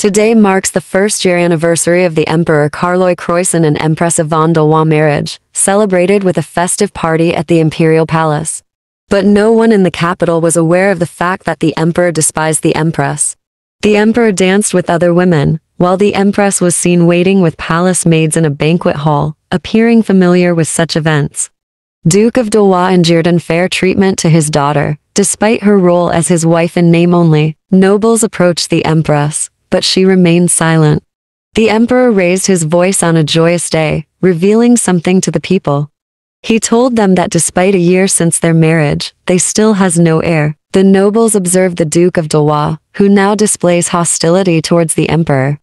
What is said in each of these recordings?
Today marks the first year anniversary of the Emperor Carloy Croissant and Empress Yvonne Valois marriage, celebrated with a festive party at the Imperial Palace. But no one in the capital was aware of the fact that the Emperor despised the Empress. The Emperor danced with other women, while the Empress was seen waiting with palace maids in a banquet hall, appearing familiar with such events. Duke of Valois endured unfair treatment to his daughter, despite her role as his wife in name only. Nobles approached the Empress, but she remained silent. The emperor raised his voice on a joyous day, revealing something to the people. He told them that despite a year since their marriage, they still has no heir. The nobles observed the Duke of Valois, who now displays hostility towards the emperor.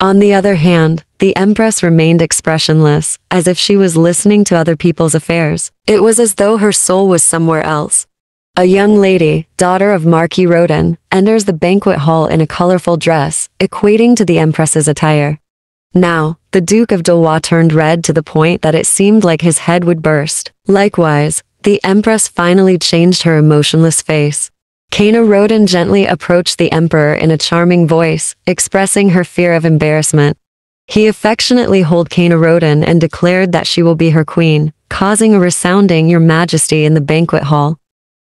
On the other hand, the empress remained expressionless, as if she was listening to other people's affairs. It was as though her soul was somewhere else, a young lady, daughter of Marquis Rodin, enters the banquet hall in a colorful dress, equating to the Empress's attire. Now, the Duke of Valois turned red to the point that it seemed like his head would burst. Likewise, the Empress finally changed her emotionless face. Kana Rodin gently approached the Emperor in a charming voice, expressing her fear of embarrassment. He affectionately held Kana Rodin and declared that she will be her queen, causing a resounding Your Majesty in the banquet hall.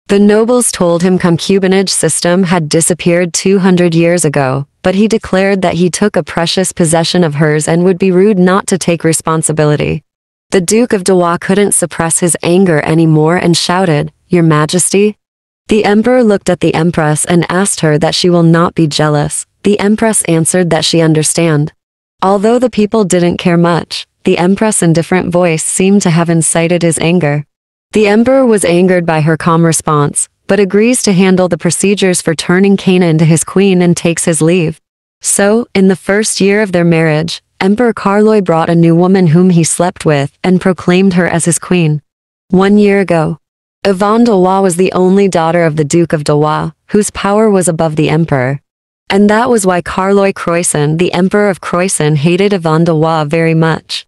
The nobles told him concubinage system had disappeared 200 years ago, but he declared that he took a precious possession of hers and would be rude not to take responsibility. The Duke of Valois couldn't suppress his anger anymore and shouted, Your Majesty? The Emperor looked at the Empress and asked her that she will not be jealous. The Empress answered that she understand. Although the people didn't care much, the Empress' indifferent voice seemed to have incited his anger. The emperor was angered by her calm response, but agrees to handle the procedures for turning Kana into his queen and takes his leave. So, in the first year of their marriage, Emperor Carloy brought a new woman whom he slept with and proclaimed her as his queen. One year ago, Yvonne Valois was the only daughter of the Duke of Valois, whose power was above the emperor. And that was why Carloy Croissant, the emperor of Croissant, hated Yvonne Valois very much.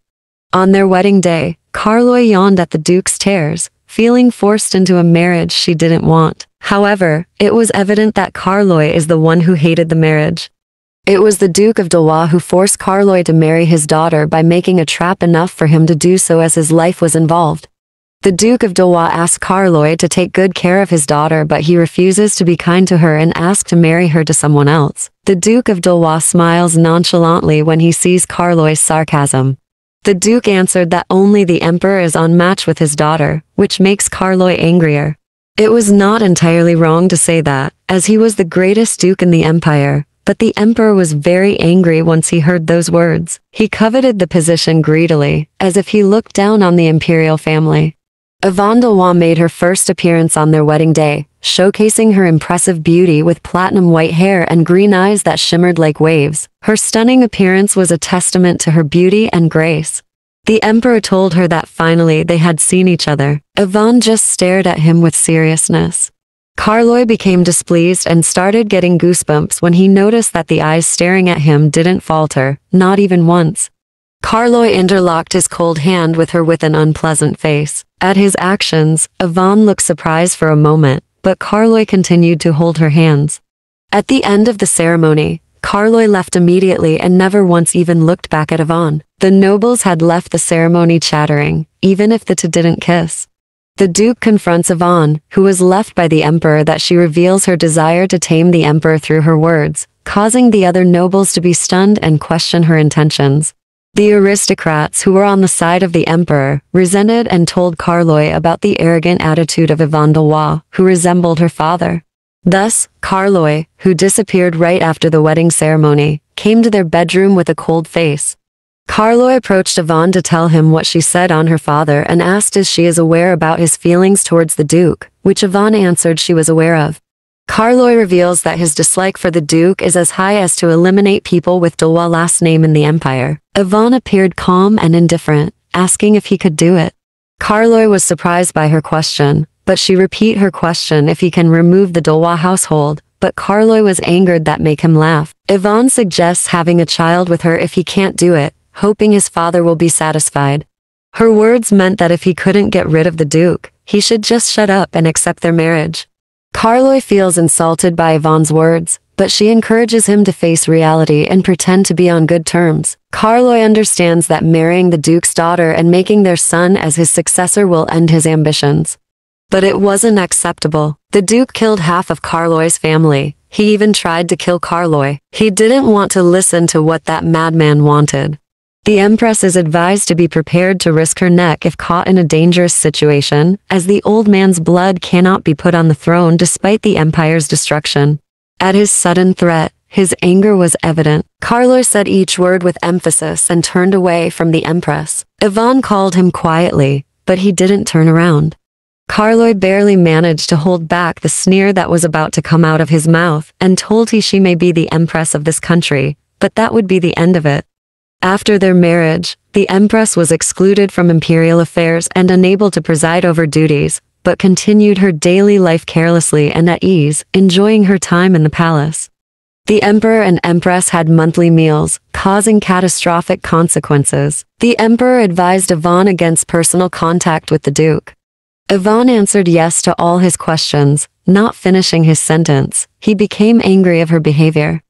On their wedding day, Carloy yawned at the duke's tears, feeling forced into a marriage she didn't want. However, it was evident that Carloy is the one who hated the marriage. It was the Duke of Valois who forced Carloy to marry his daughter by making a trap enough for him to do so as his life was involved. The Duke of Valois asks Carloy to take good care of his daughter but he refuses to be kind to her and asks to marry her to someone else. The Duke of Valois smiles nonchalantly when he sees Carloy's sarcasm. The Duke answered that only the Emperor is on match with his daughter, which makes Carloy angrier. It was not entirely wrong to say that, as he was the greatest Duke in the Empire, but the Emperor was very angry once he heard those words. He coveted the position greedily, as if he looked down on the imperial family. Yvonne Valois made her first appearance on their wedding day, showcasing her impressive beauty with platinum white hair and green eyes that shimmered like waves. Her stunning appearance was a testament to her beauty and grace. The emperor told her that finally they had seen each other. Yvonne just stared at him with seriousness. Carloy became displeased and started getting goosebumps when he noticed that the eyes staring at him didn't falter, not even once. Carloy interlocked his cold hand with her with an unpleasant face. At his actions, Yvonne looked surprised for a moment, but Carloy continued to hold her hands. At the end of the ceremony, Carloy left immediately and never once even looked back at Yvonne. The nobles had left the ceremony chattering, even if the two didn't kiss. The Duke confronts Yvonne, who was left by the Emperor that she reveals her desire to tame the Emperor through her words, causing the other nobles to be stunned and question her intentions. The aristocrats who were on the side of the emperor resented and told Carloy about the arrogant attitude of Yvonne de Valois, who resembled her father. Thus, Carloy, who disappeared right after the wedding ceremony, came to their bedroom with a cold face. Carloy approached Yvonne to tell him what she said on her father and asked if she is aware about his feelings towards the Duke, which Yvonne answered she was aware of. Carloy reveals that his dislike for the Duke is as high as to eliminate people with Valois last name in the Empire. Yvonne appeared calm and indifferent, asking if he could do it. Carloy was surprised by her question, but she repeat her question if he can remove the Valois household, but Carloy was angered that make him laugh. Yvonne suggests having a child with her if he can't do it, hoping his father will be satisfied. Her words meant that if he couldn't get rid of the Duke, he should just shut up and accept their marriage. Carloy feels insulted by Yvonne's words, but she encourages him to face reality and pretend to be on good terms. Carloy understands that marrying the Duke's daughter and making their son as his successor will end his ambitions. But it wasn't acceptable. The Duke killed half of Carloy's family. He even tried to kill Carloy. He didn't want to listen to what that madman wanted. The Empress is advised to be prepared to risk her neck if caught in a dangerous situation, as the old man's blood cannot be put on the throne despite the Empire's destruction. At his sudden threat, his anger was evident. Carloy said each word with emphasis and turned away from the Empress. Yvonne called him quietly, but he didn't turn around. Carloy barely managed to hold back the sneer that was about to come out of his mouth and told he she may be the Empress of this country, but that would be the end of it. After their marriage, the Empress was excluded from imperial affairs and unable to preside over duties, but continued her daily life carelessly and at ease, enjoying her time in the palace. The Emperor and Empress had monthly meals, causing catastrophic consequences. The Emperor advised Yvonne against personal contact with the Duke. Yvonne answered yes to all his questions, not finishing his sentence. He became angry of her behavior.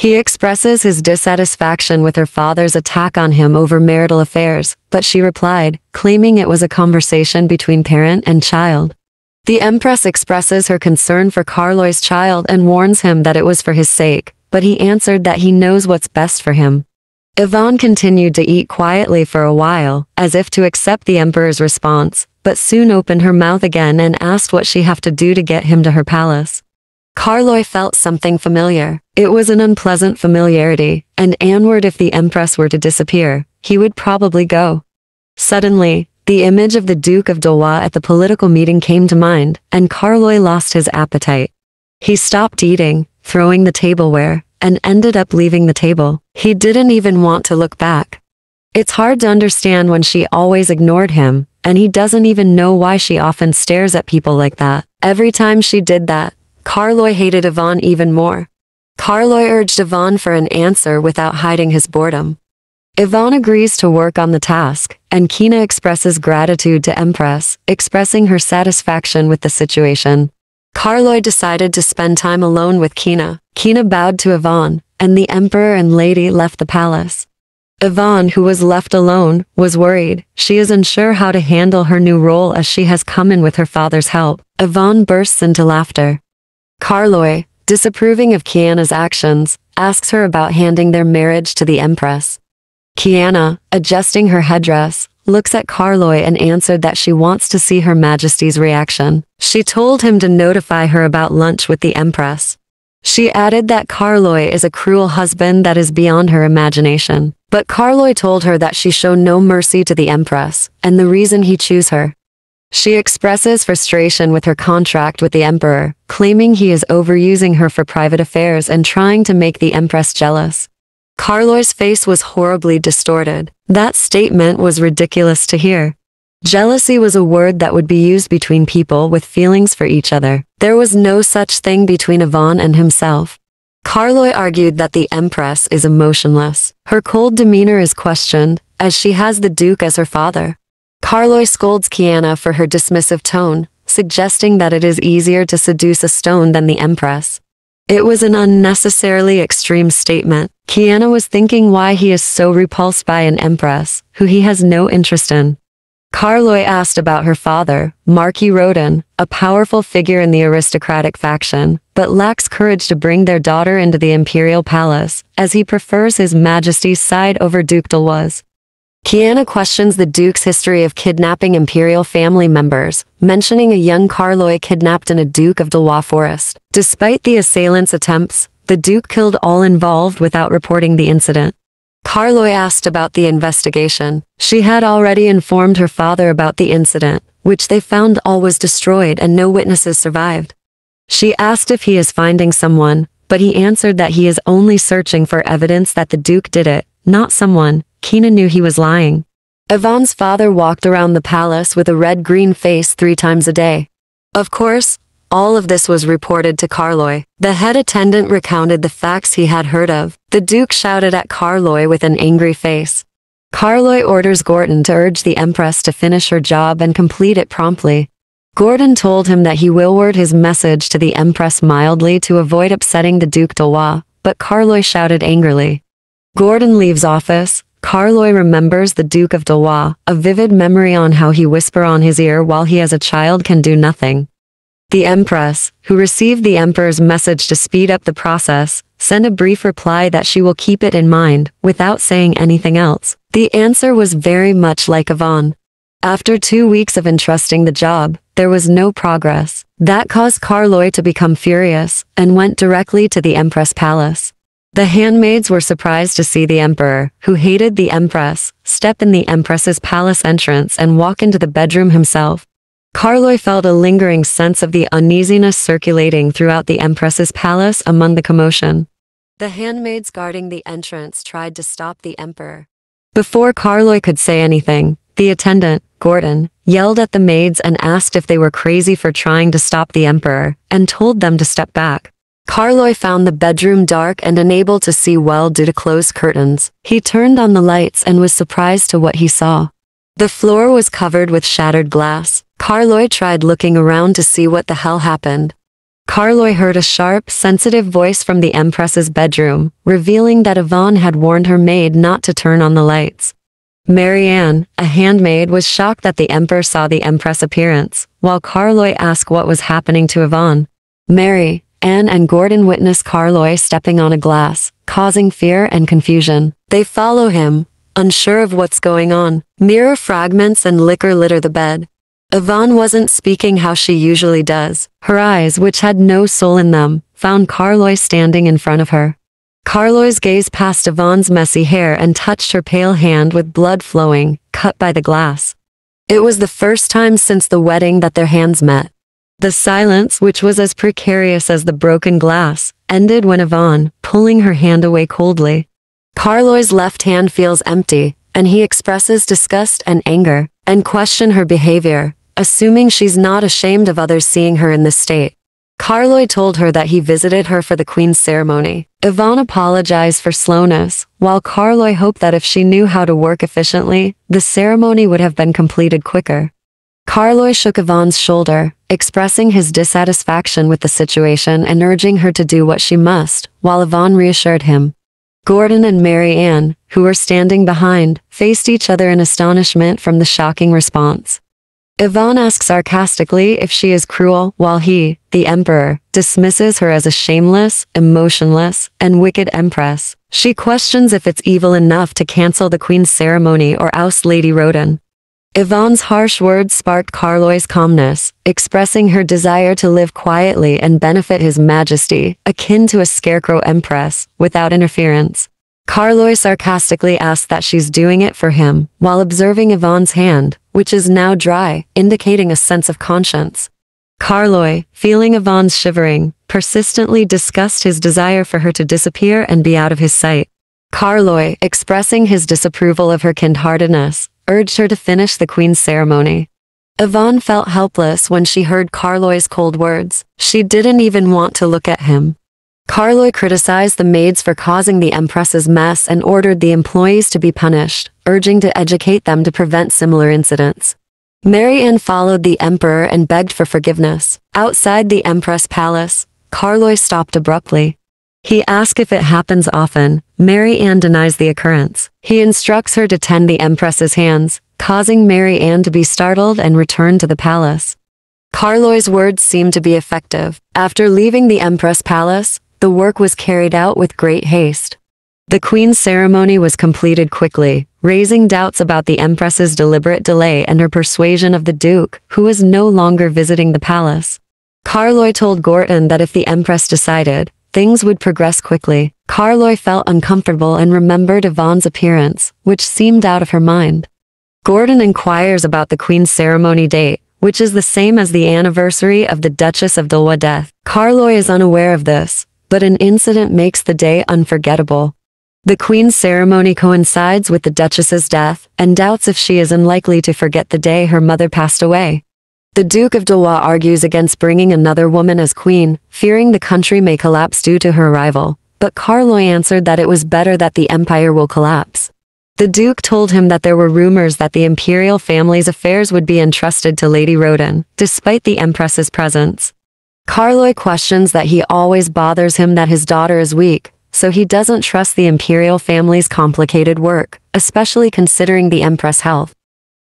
He expresses his dissatisfaction with her father's attack on him over marital affairs, but she replied, claiming it was a conversation between parent and child. The Empress expresses her concern for Carloy's child and warns him that it was for his sake, but he answered that he knows what's best for him. Yvonne continued to eat quietly for a while, as if to accept the Emperor's response, but soon opened her mouth again and asked what she have to do to get him to her palace. Carloy felt something familiar. It was an unpleasant familiarity, and Anward if the Empress were to disappear, he would probably go. Suddenly, the image of the Duke of Dalois at the political meeting came to mind, and Carloy lost his appetite. He stopped eating, throwing the tableware, and ended up leaving the table. He didn't even want to look back. It's hard to understand when she always ignored him, and he doesn't even know why she often stares at people like that. Every time she did that, Carloy hated Yvonne even more. Carloy urged Yvonne for an answer without hiding his boredom. Yvonne agrees to work on the task, and Kina expresses gratitude to Empress, expressing her satisfaction with the situation. Carloy decided to spend time alone with Kina. Kina bowed to Yvonne, and the Emperor and Lady left the palace. Yvonne, who was left alone, was worried. She is unsure how to handle her new role as she has come in with her father's help. Yvonne bursts into laughter. Carloy, disapproving of Kiana's actions, asks her about handing their marriage to the Empress. Kiana, adjusting her headdress, looks at Carloy and answered that she wants to see Her Majesty's reaction. She told him to notify her about lunch with the Empress. She added that Carloy is a cruel husband that is beyond her imagination. But Carloy told her that she showed no mercy to the Empress, and the reason he chose her, she expresses frustration with her contract with the emperor, claiming he is overusing her for private affairs and trying to make the empress jealous. Carloy's face was horribly distorted. That statement was ridiculous to hear. Jealousy was a word that would be used between people with feelings for each other. There was no such thing between Yvonne and himself. Carloy argued that the Empress is emotionless. Her cold demeanor is questioned, as she has the Duke as her father. Carloy scolds Kiana for her dismissive tone, suggesting that it is easier to seduce a stone than the Empress. It was an unnecessarily extreme statement. Kiana was thinking why he is so repulsed by an Empress, who he has no interest in. Carloy asked about her father, Marquis Rodin, a powerful figure in the aristocratic faction, but lacks courage to bring their daughter into the imperial palace, as he prefers his majesty's side over Duke Dalois. Kiana questions the Duke's history of kidnapping imperial family members, mentioning a young Carloy kidnapped in a Duke of Dalois forest. Despite the assailant's attempts, the Duke killed all involved without reporting the incident. Carloy asked about the investigation. She had already informed her father about the incident, which they found all was destroyed and no witnesses survived. She asked if he is finding someone, but he answered that he is only searching for evidence that the Duke did it, not someone, Kina knew he was lying. Yvonne's father walked around the palace with a red-green face three times a day. Of course, all of this was reported to Carloy. The head attendant recounted the facts he had heard of. The Duke shouted at Carloy with an angry face. Carloy orders Gordon to urge the Empress to finish her job and complete it promptly. Gordon told him that he will word his message to the Empress mildly to avoid upsetting the Duke de Wa, but Carloy shouted angrily. Gordon leaves office. Carloy remembers the Duke of Dewa, a vivid memory on how he whisper on his ear while he as a child can do nothing. The Empress, who received the Emperor's message to speed up the process, sent a brief reply that she will keep it in mind, without saying anything else. The answer was very much like Yvonne. After two weeks of entrusting the job, there was no progress. That caused Carloy to become furious, and went directly to the Empress Palace. The handmaids were surprised to see the Emperor, who hated the Empress, step in the Empress's palace entrance and walk into the bedroom himself. Carloy felt a lingering sense of the uneasiness circulating throughout the Empress's palace among the commotion. The handmaids guarding the entrance tried to stop the Emperor. Before Carloy could say anything, the attendant, Gordon, yelled at the maids and asked if they were crazy for trying to stop the Emperor, and told them to step back. Carloy found the bedroom dark and unable to see well due to closed curtains. He turned on the lights and was surprised to what he saw. The floor was covered with shattered glass. Carloy tried looking around to see what the hell happened. Carloy heard a sharp, sensitive voice from the Empress's bedroom, revealing that Yvonne had warned her maid not to turn on the lights. Marianne, a handmaid, was shocked that the Emperor saw the Empress' appearance, while Carloy asked what was happening to Yvonne. Mary, Anne and Gordon witness Carloy stepping on a glass, causing fear and confusion. They follow him, unsure of what's going on. Mirror fragments and liquor litter the bed. Yvonne wasn't speaking how she usually does. Her eyes, which had no soul in them, found Carloy standing in front of her. Carloy's gaze passed Yvonne's messy hair and touched her pale hand with blood flowing, cut by the glass. It was the first time since the wedding that their hands met. The silence, which was as precarious as the broken glass, ended when Yvonne, pulling her hand away coldly. Carloy's left hand feels empty, and he expresses disgust and anger, and question her behavior, assuming she's not ashamed of others seeing her in this state. Carloy told her that he visited her for the Queen's ceremony. Yvonne apologized for slowness, while Carloy hoped that if she knew how to work efficiently, the ceremony would have been completed quicker. Carloy shook Yvonne's shoulder, expressing his dissatisfaction with the situation and urging her to do what she must, while Yvonne reassured him. Gordon and Mary Ann, who were standing behind, faced each other in astonishment from the shocking response. Yvonne asks sarcastically if she is cruel, while he, the emperor, dismisses her as a shameless, emotionless, and wicked empress. She questions if it's evil enough to cancel the queen's ceremony or oust Lady Roden. Yvonne's harsh words sparked Carloy's calmness, expressing her desire to live quietly and benefit his majesty, akin to a scarecrow empress, without interference. Carloy sarcastically asks that she's doing it for him, while observing Yvonne's hand, which is now dry, indicating a sense of conscience. Carloy, feeling Yvonne's shivering, persistently discussed his desire for her to disappear and be out of his sight. Carloy, expressing his disapproval of her kind-heartedness, urged her to finish the queen's ceremony. Yvonne felt helpless when she heard Carloy's cold words. She didn't even want to look at him. Carloy criticized the maids for causing the Empress's mess and ordered the employees to be punished, urging to educate them to prevent similar incidents. Marianne followed the Emperor and begged for forgiveness. Outside the Empress Palace, Carloy stopped abruptly. He asks if it happens often. Mary Ann denies the occurrence. He instructs her to tend the Empress's hands, causing Mary Ann to be startled and return to the palace. Carloy's words seemed to be effective. After leaving the Empress Palace, the work was carried out with great haste. The Queen's ceremony was completed quickly, raising doubts about the Empress's deliberate delay and her persuasion of the Duke, who was no longer visiting the palace. Carloy told Gordon that if the Empress decided, things would progress quickly. Carloy felt uncomfortable and remembered Yvonne's appearance, which seemed out of her mind. Gordon inquires about the Queen's ceremony date, which is the same as the anniversary of the Duchess of Dulwa death. Carloy is unaware of this, but an incident makes the day unforgettable. The Queen's ceremony coincides with the Duchess's death, and doubts if she is unlikely to forget the day her mother passed away. The Duke of Dulwa argues against bringing another woman as queen, fearing the country may collapse due to her arrival, but Carloy answered that it was better that the empire will collapse. The Duke told him that there were rumors that the imperial family's affairs would be entrusted to Lady Roden, despite the Empress's presence. Carloy questions that he always bothers him that his daughter is weak, so he doesn't trust the imperial family's complicated work, especially considering the Empress' health.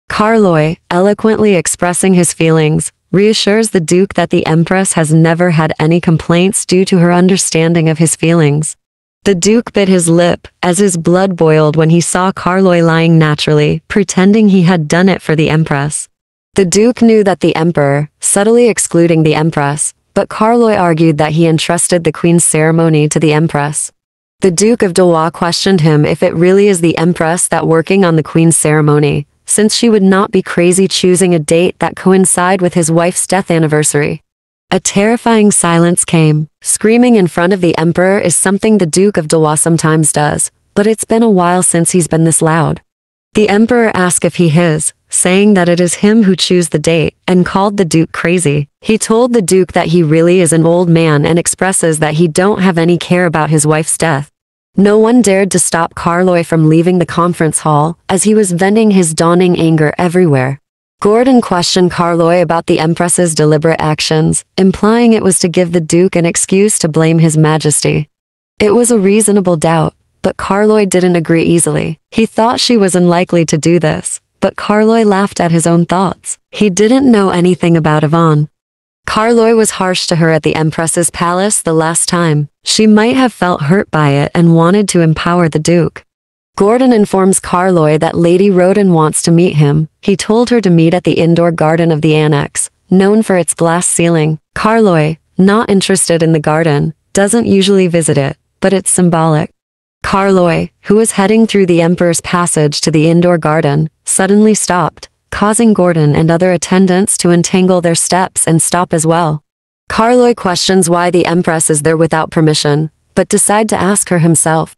Carloy, eloquently expressing his feelings, reassures the Duke that the Empress has never had any complaints due to her understanding of his feelings. The Duke bit his lip, as his blood boiled when he saw Carloy lying naturally, pretending he had done it for the Empress. The Duke knew that the Emperor, subtly excluding the Empress, but Carloy argued that he entrusted the Queen's ceremony to the Empress. The Duke of Delois questioned him if it really is the Empress that working on the Queen's ceremony, since she would not be crazy choosing a date that coincide with his wife's death anniversary. A terrifying silence came. Screaming in front of the Emperor is something the Duke of Delois sometimes does, but it's been a while since he's been this loud. The Emperor asked if he his, saying that it is him who choose the date, and called the Duke crazy. He told the Duke that he really is an old man and expresses that he don't have any care about his wife's death. No one dared to stop Carloy from leaving the conference hall, as he was venting his dawning anger everywhere. Gordon questioned Carloy about the Empress's deliberate actions, implying it was to give the Duke an excuse to blame His Majesty. It was a reasonable doubt, but Carloy didn't agree easily. He thought she was unlikely to do this, but Carloy laughed at his own thoughts. He didn't know anything about Yvonne. Carloy was harsh to her at the Empress's palace the last time. She might have felt hurt by it and wanted to empower the Duke. Gordon informs Carloy that Lady Roden wants to meet him. He told her to meet at the indoor garden of the annex, known for its glass ceiling. Carloy, not interested in the garden, doesn't usually visit it, but it's symbolic. Carloy, who was heading through the Emperor's passage to the indoor garden, suddenly stopped, causing Gordon and other attendants to entangle their steps and stop as well. Carloy questions why the Empress is there without permission, but decide to ask her himself.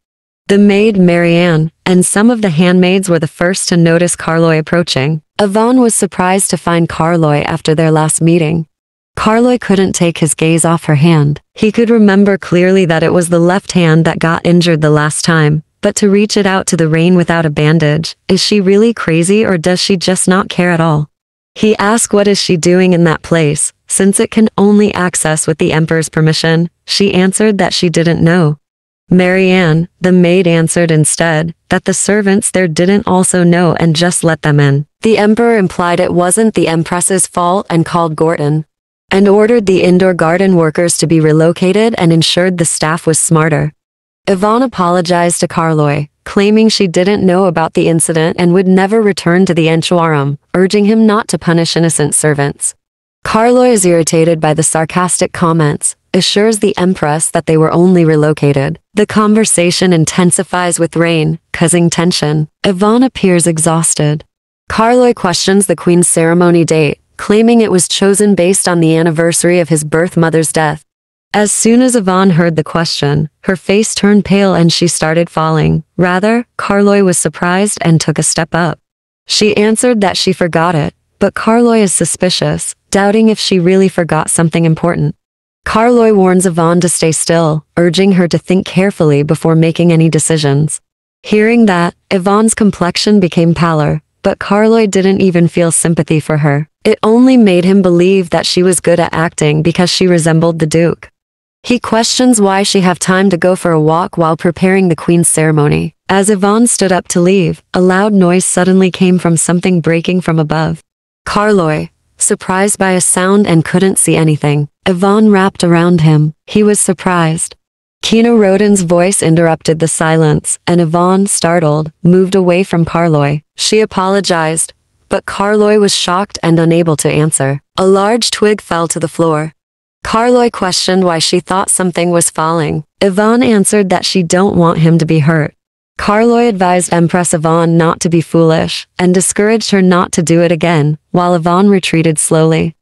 The maid Marianne and some of the handmaids were the first to notice Carloy approaching. Yvonne was surprised to find Carloy after their last meeting. Carloy couldn't take his gaze off her hand. He could remember clearly that it was the left hand that got injured the last time, but to reach it out to the rain without a bandage, is she really crazy or does she just not care at all? He asked what is she doing in that place, since it can only access with the Emperor's permission, she answered that she didn't know. Marianne, the maid answered instead, that the servants there didn't also know and just let them in. The emperor implied it wasn't the empress's fault and called Gordon, and ordered the indoor garden workers to be relocated and ensured the staff was smarter. Yvonne apologized to Carloy, claiming she didn't know about the incident and would never return to the Anchorum, urging him not to punish innocent servants. Carloy is irritated by the sarcastic comments, assures the Empress that they were only relocated. The conversation intensifies with rain, causing tension. Yvonne appears exhausted. Carloy questions the Queen's ceremony date, claiming it was chosen based on the anniversary of his birth mother's death. As soon as Yvonne heard the question, her face turned pale and she started falling. Rather, Carloy was surprised and took a step up. She answered that she forgot it, but Carloy is suspicious, doubting if she really forgot something important. Carloy warns Yvonne to stay still, urging her to think carefully before making any decisions. Hearing that, Yvonne's complexion became paler, but Carloy didn't even feel sympathy for her. It only made him believe that she was good at acting because she resembled the Duke. He questions why she have time to go for a walk while preparing the Queen's ceremony. As Yvonne stood up to leave, a loud noise suddenly came from something breaking from above. Carloy, surprised by a sound and couldn't see anything. Yvonne wrapped around him. He was surprised. Kina Roden's voice interrupted the silence, and Yvonne, startled, moved away from Carloy. She apologized, but Carloy was shocked and unable to answer. A large twig fell to the floor. Carloy questioned why she thought something was falling. Yvonne answered that she don't want him to be hurt. Carloy advised Empress Yvonne not to be foolish and discouraged her not to do it again, while Yvonne retreated slowly.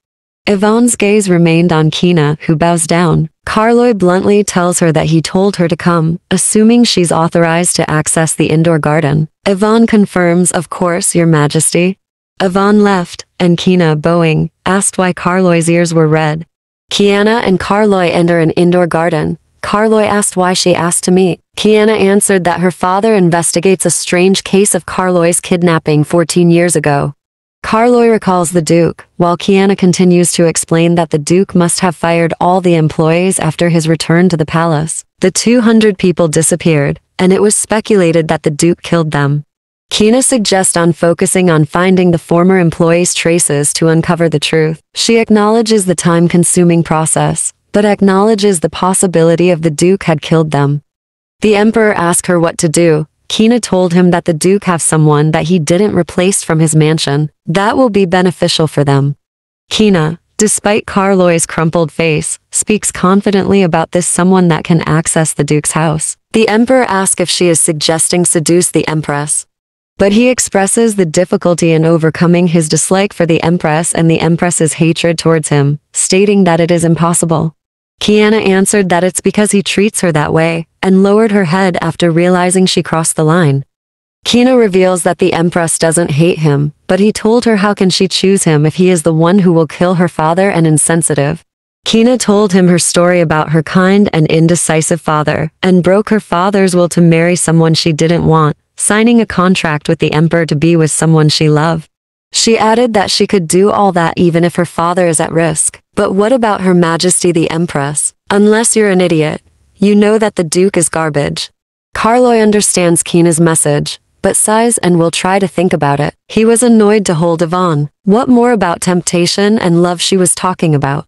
Yvonne's gaze remained on Kina, who bows down. Carloy bluntly tells her that he told her to come, assuming she's authorized to access the indoor garden. Yvonne confirms, of course, your majesty. Yvonne left, and Kina, bowing, asked why Carloy's ears were red. Kiana and Carloy enter an indoor garden, Carloy asked why she asked to meet. Kiana answered that her father investigates a strange case of Carloy's kidnapping 14 years ago. Carloy recalls the Duke, while Kiana continues to explain that the Duke must have fired all the employees after his return to the palace. The 200 people disappeared, and it was speculated that the Duke killed them. Kina suggests on focusing on finding the former employee's traces to uncover the truth. She acknowledges the time-consuming process, but acknowledges the possibility of the Duke had killed them. The Emperor asked her what to do. Kina told him that the Duke have someone that he didn't replace from his mansion. That will be beneficial for them. Kina, despite Carloy's crumpled face, speaks confidently about this someone that can access the Duke's house. The Emperor asks if she is suggesting seduce the Empress. But he expresses the difficulty in overcoming his dislike for the Empress and the Empress's hatred towards him, stating that it is impossible. Kiana answered that it's because he treats her that way, and lowered her head after realizing she crossed the line. Kina reveals that the Empress doesn't hate him, but he told her how can she choose him if he is the one who will kill her father and insensitive. Kina told him her story about her kind and indecisive father, and broke her father's will to marry someone she didn't want, signing a contract with the emperor to be with someone she loved. She added that she could do all that even if her father is at risk. But what about Her Majesty the Empress? Unless you're an idiot, you know that the Duke is garbage. Carloy understands Kina's message, but sighs and will try to think about it. He was annoyed to hold Yvonne. What more about temptation and love she was talking about?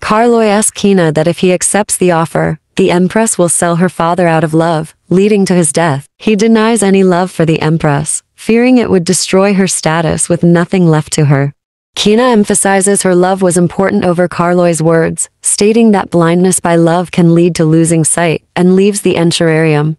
Carloy asks Kina that if he accepts the offer, the Empress will sell her father out of love, leading to his death. He denies any love for the Empress, fearing it would destroy her status with nothing left to her. Kina emphasizes her love was important over Carloy's words, stating that blindness by love can lead to losing sight, and leaves the enchirarium.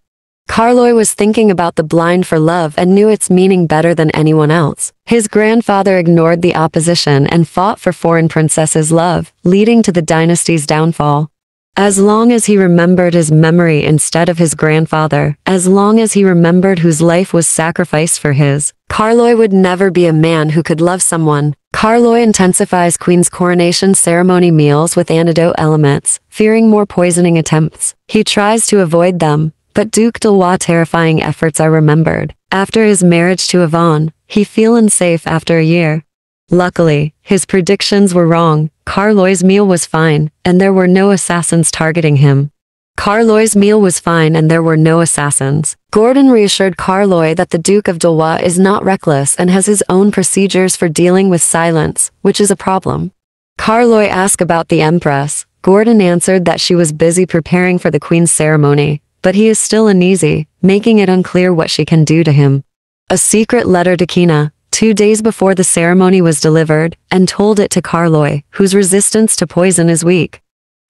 Carloy was thinking about the blind for love and knew its meaning better than anyone else. His grandfather ignored the opposition and fought for foreign princesses' love, leading to the dynasty's downfall. As long as he remembered his memory instead of his grandfather, as long as he remembered whose life was sacrificed for his, Carloy would never be a man who could love someone. Carloy intensifies Queen's coronation ceremony meals with antidote elements, fearing more poisoning attempts. He tries to avoid them, but Duke Delois' terrifying efforts are remembered. After his marriage to Yvonne, he feel unsafe after a year. Luckily, his predictions were wrong. Carloy's meal was fine, and there were no assassins targeting him. Carloy's meal was fine and there were no assassins. Gordon reassured Carloy that the Duke of Delois is not reckless and has his own procedures for dealing with silence, which is a problem. Carloy asked about the Empress. Gordon answered that she was busy preparing for the Queen's ceremony, but he is still uneasy, making it unclear what she can do to him. A secret letter to Kina, two days before the ceremony was delivered, and told it to Carloy, whose resistance to poison is weak.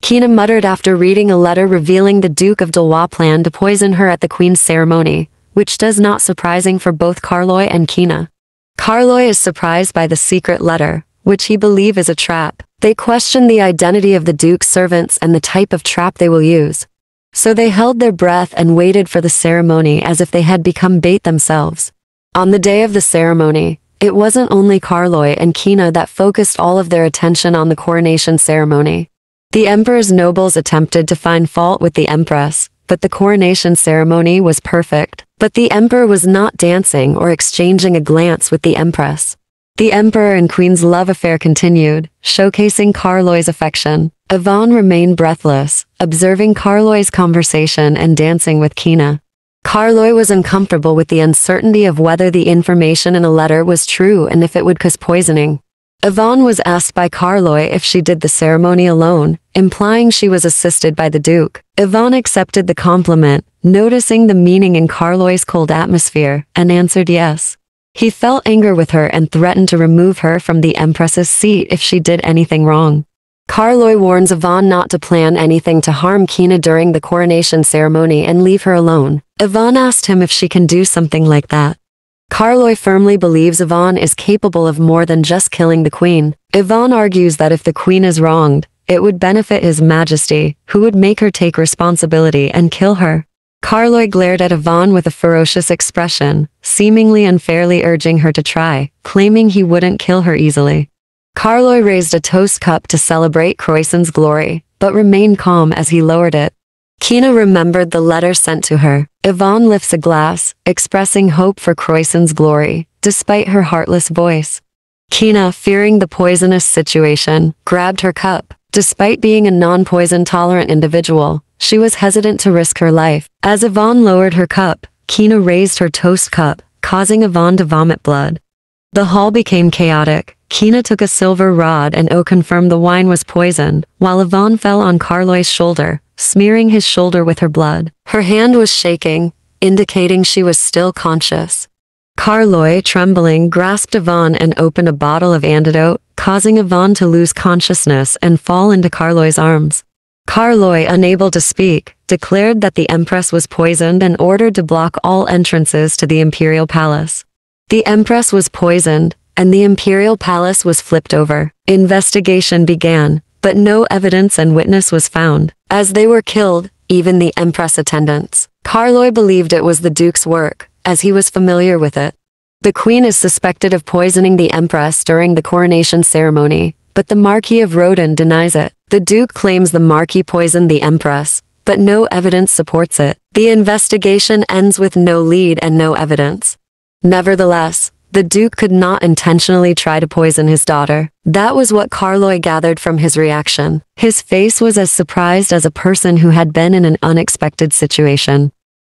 Kina muttered after reading a letter revealing the Duke of Delois plan to poison her at the Queen's ceremony, which does not surprising for both Carloy and Kina. Carloy is surprised by the secret letter, which he believe is a trap. They question the identity of the Duke's servants and the type of trap they will use. So they held their breath and waited for the ceremony as if they had become bait themselves. On the day of the ceremony, it wasn't only Carloy and Kina that focused all of their attention on the coronation ceremony. The emperor's nobles attempted to find fault with the empress, but the coronation ceremony was perfect. But the emperor was not dancing or exchanging a glance with the empress. The emperor and queen's love affair continued, showcasing Carloy's affection. Yvonne remained breathless, observing Carloy's conversation and dancing with Kina. Carloy was uncomfortable with the uncertainty of whether the information in a letter was true and if it would cause poisoning. Yvonne was asked by Carloy if she did the ceremony alone, implying she was assisted by the Duke. Yvonne accepted the compliment, noticing the meaning in Carloy's cold atmosphere, and answered yes. He felt anger with her and threatened to remove her from the Empress's seat if she did anything wrong. Carloy warns Yvonne not to plan anything to harm Kina during the coronation ceremony and leave her alone. Yvonne asked him if she can do something like that. Carloy firmly believes Yvonne is capable of more than just killing the queen. Yvonne argues that if the queen is wronged, it would benefit his majesty, who would make her take responsibility and kill her. Carloy glared at Yvonne with a ferocious expression, seemingly unfairly urging her to try, claiming he wouldn't kill her easily. Carloy raised a toast cup to celebrate Croissant's glory, but remained calm as he lowered it. Kina remembered the letter sent to her. Yvonne lifts a glass, expressing hope for Croissant's glory, despite her heartless voice. Kina, fearing the poisonous situation, grabbed her cup. Despite being a non-poison tolerant individual, she was hesitant to risk her life. As Yvonne lowered her cup, Kina raised her toast cup, causing Yvonne to vomit blood. The hall became chaotic. Kina took a silver rod and O confirmed the wine was poisoned, while Yvonne fell on Carloy's shoulder, smearing his shoulder with her blood. Her hand was shaking, indicating she was still conscious. Carloy, trembling, grasped Yvonne and opened a bottle of antidote, causing Yvonne to lose consciousness and fall into Carloy's arms. Carloy, unable to speak, declared that the Empress was poisoned and ordered to block all entrances to the Imperial Palace. The Empress was poisoned, and the Imperial Palace was flipped over. Investigation began, but no evidence and witness was found. As they were killed, even the Empress attendants. Carloy believed it was the Duke's work, as he was familiar with it. The Queen is suspected of poisoning the Empress during the coronation ceremony, but the Marquis of Roden denies it. The Duke claims the Marquis poisoned the Empress, but no evidence supports it. The investigation ends with no lead and no evidence. Nevertheless, the Duke could not intentionally try to poison his daughter. That was what Carloy gathered from his reaction. His face was as surprised as a person who had been in an unexpected situation.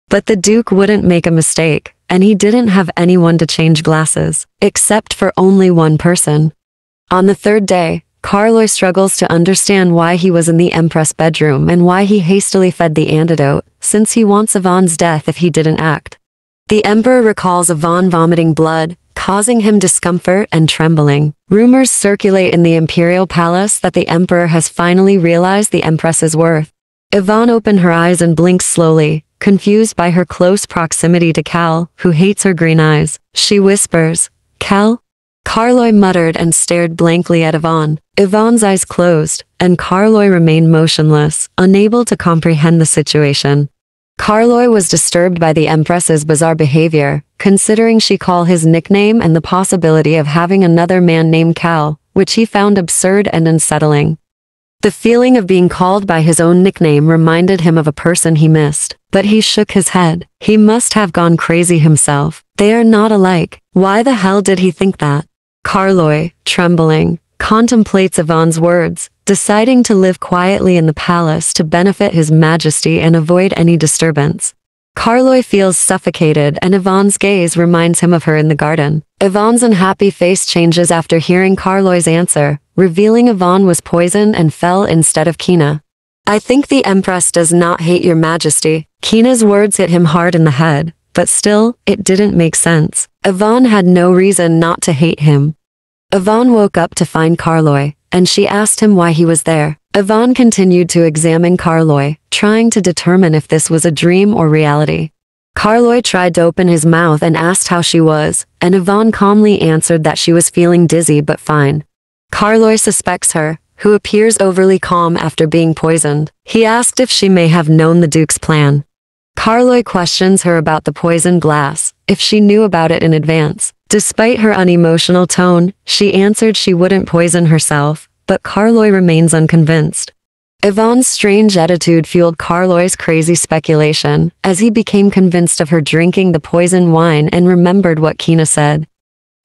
But the Duke wouldn't make a mistake, and he didn't have anyone to change glasses, except for only one person. On the third day, Carloy struggles to understand why he was in the Empress bedroom and why he hastily fed the antidote, since he wants Yvonne's death if he didn't act. The Emperor recalls Yvonne vomiting blood, causing him discomfort and trembling. Rumors circulate in the Imperial Palace that the Emperor has finally realized the Empress's worth. Yvonne opened her eyes and blinked slowly, confused by her close proximity to Cal, who hates her green eyes. She whispers, Cal? Carloy muttered and stared blankly at Yvonne. Yvonne's eyes closed, and Carloy remained motionless, unable to comprehend the situation. Carloy was disturbed by the Empress's bizarre behavior, considering she called his nickname and the possibility of having another man named Cal, which he found absurd and unsettling. The feeling of being called by his own nickname reminded him of a person he missed, but he shook his head. He must have gone crazy himself. They are not alike. Why the hell did he think that? Carloy, trembling, contemplates Yvonne's words, deciding to live quietly in the palace to benefit his majesty and avoid any disturbance. Carloy feels suffocated and Yvonne's gaze reminds him of her in the garden. Yvonne's unhappy face changes after hearing Carloy's answer, revealing Yvonne was poisoned and fell instead of Kina. I think the Empress does not hate your majesty. Kina's words hit him hard in the head, but still, it didn't make sense. Yvonne had no reason not to hate him. Yvonne woke up to find Carloy, and she asked him why he was there. Yvonne continued to examine Carloy, trying to determine if this was a dream or reality. Carloy tried to open his mouth and asked how she was, and Yvonne calmly answered that she was feeling dizzy but fine. Carloy suspects her, who appears overly calm after being poisoned. He asked if she may have known the Duke's plan. Carloy questions her about the poisoned glass, if she knew about it in advance. Despite her unemotional tone, she answered she wouldn't poison herself, but Carloy remains unconvinced. Yvonne's strange attitude fueled Carloy's crazy speculation, as he became convinced of her drinking the poisoned wine and remembered what Kina said.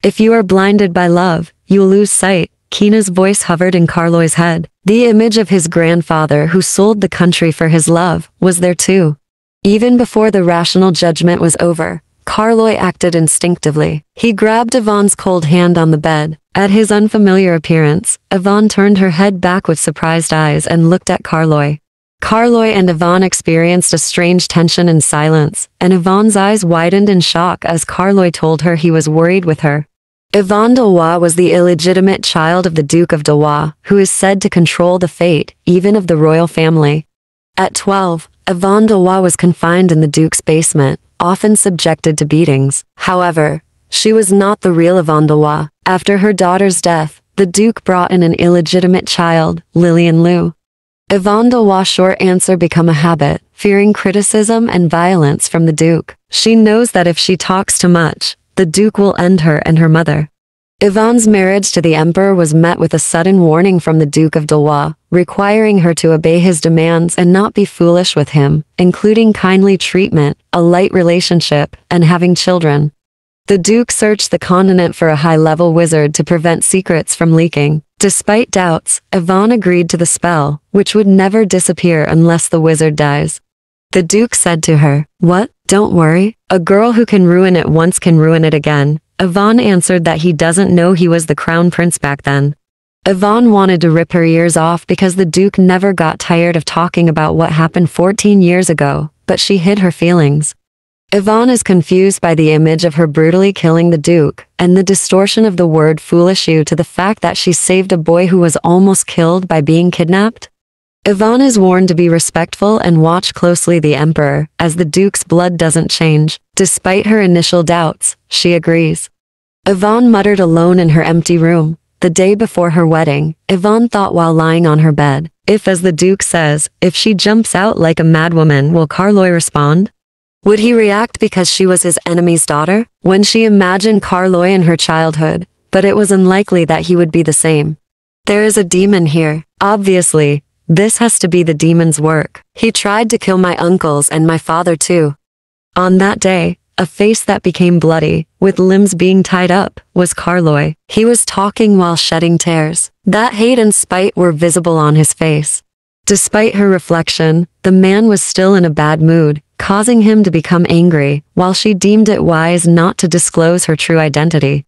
If you are blinded by love, you lose sight. Kina's voice hovered in Carloy's head. The image of his grandfather who sold the country for his love was there too. Even before the rational judgment was over, Carloy acted instinctively. He grabbed Yvonne's cold hand on the bed. At his unfamiliar appearance, Yvonne turned her head back with surprised eyes and looked at Carloy. Carloy and Yvonne experienced a strange tension and silence, and Yvonne's eyes widened in shock as Carloy told her he was worried with her. Yvonne Delois was the illegitimate child of the Duke of Delois, who is said to control the fate, even of the royal family. At 12, Yvonne Delois was confined in the Duke's basement, often subjected to beatings. However, she was not the real Yvonne. After her daughter's death, the Duke brought in an illegitimate child, Lillian Liu. Yvonne Delois' short answer become a habit, fearing criticism and violence from the Duke. She knows that if she talks too much, the Duke will end her and her mother. Yvonne's marriage to the emperor was met with a sudden warning from the Duke of Valois, requiring her to obey his demands and not be foolish with him, including kindly treatment, a light relationship, and having children. The Duke searched the continent for a high-level wizard to prevent secrets from leaking. Despite doubts, Yvonne agreed to the spell, which would never disappear unless the wizard dies. The Duke said to her, What? Don't worry. A girl who can ruin it once can ruin it again. Yvonne answered that he doesn't know he was the crown prince back then. Yvonne wanted to rip her ears off because the Duke never got tired of talking about what happened 14 years ago, but she hid her feelings. Yvonne is confused by the image of her brutally killing the Duke, and the distortion of the word foolish you to the fact that she saved a boy who was almost killed by being kidnapped. Yvonne is warned to be respectful and watch closely the Emperor, as the Duke's blood doesn't change. Despite her initial doubts, she agrees. Yvonne muttered alone in her empty room. The day before her wedding, Yvonne thought while lying on her bed, if as the Duke says, if she jumps out like a madwoman will Carloy respond? Would he react because she was his enemy's daughter? When she imagined Carloy in her childhood, but it was unlikely that he would be the same. There is a demon here, obviously, this has to be the demon's work. He tried to kill my uncles and my father too. On that day, a face that became bloody, with limbs being tied up, was Carloy. He was talking while shedding tears. That hate and spite were visible on his face. Despite her reflection, the man was still in a bad mood, causing him to become angry, while she deemed it wise not to disclose her true identity.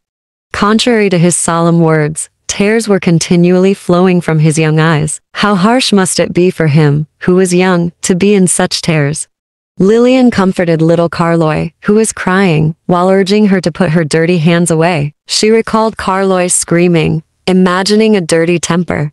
Contrary to his solemn words, Tears were continually flowing from his young eyes. How harsh must it be for him, who was young, to be in such tears. Lillian comforted little Carloy, who was crying, while urging her to put her dirty hands away. She recalled Carloy screaming, imagining a dirty temper.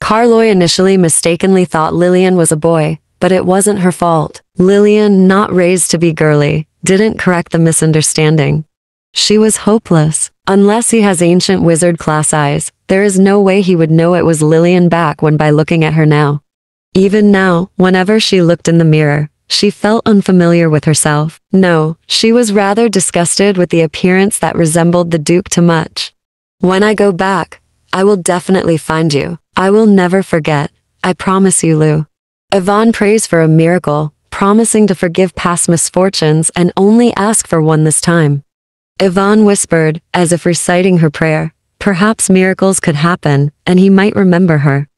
Carloy initially mistakenly thought Lillian was a boy, but it wasn't her fault. Lillian, not raised to be girly, didn't correct the misunderstanding. She was hopeless. Unless he has ancient wizard class eyes, there is no way he would know it was Lillian back when by looking at her now. Even now, whenever she looked in the mirror, she felt unfamiliar with herself. No, she was rather disgusted with the appearance that resembled the Duke too much. When I go back, I will definitely find you. I will never forget. I promise you, Lou. Yvonne prays for a miracle, promising to forgive past misfortunes and only ask for one this time. Yvonne whispered, as if reciting her prayer. Perhaps miracles could happen, and he might remember her.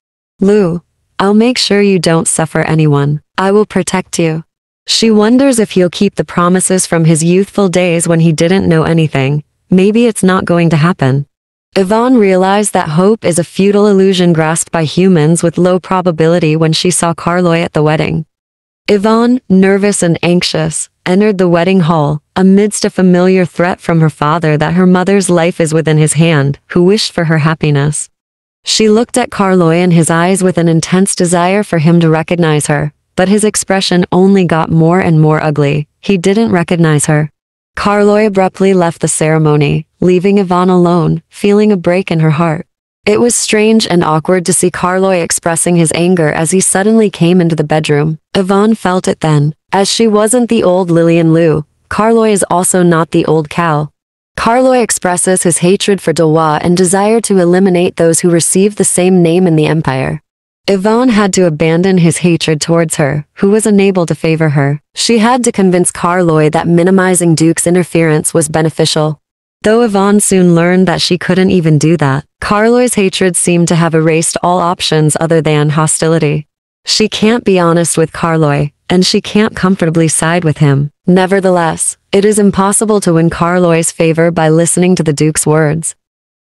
Lou, I'll make sure you don't suffer anyone. I will protect you. She wonders if he'll keep the promises from his youthful days when he didn't know anything. Maybe it's not going to happen. Yvonne realized that hope is a futile illusion grasped by humans with low probability when she saw Carloy at the wedding. Yvonne, nervous and anxious, entered the wedding hall, amidst a familiar threat from her father that her mother's life is within his hand, who wished for her happiness. She looked at Carloy in his eyes with an intense desire for him to recognize her, but his expression only got more and more ugly. He didn't recognize her. Carloy abruptly left the ceremony, leaving Yvonne alone, feeling a break in her heart. It was strange and awkward to see Carloy expressing his anger as he suddenly came into the bedroom. Yvonne felt it then. As she wasn't the old Lillian Liu, Carloy is also not the old Cal. Carloy expresses his hatred for Valois and desire to eliminate those who receive the same name in the Empire. Yvonne had to abandon his hatred towards her, who was unable to favor her. She had to convince Carloy that minimizing Duke's interference was beneficial. Though Yvonne soon learned that she couldn't even do that, Carloy's hatred seemed to have erased all options other than hostility. She can't be honest with Carloy, and she can't comfortably side with him. Nevertheless, it is impossible to win Carloy's favor by listening to the Duke's words.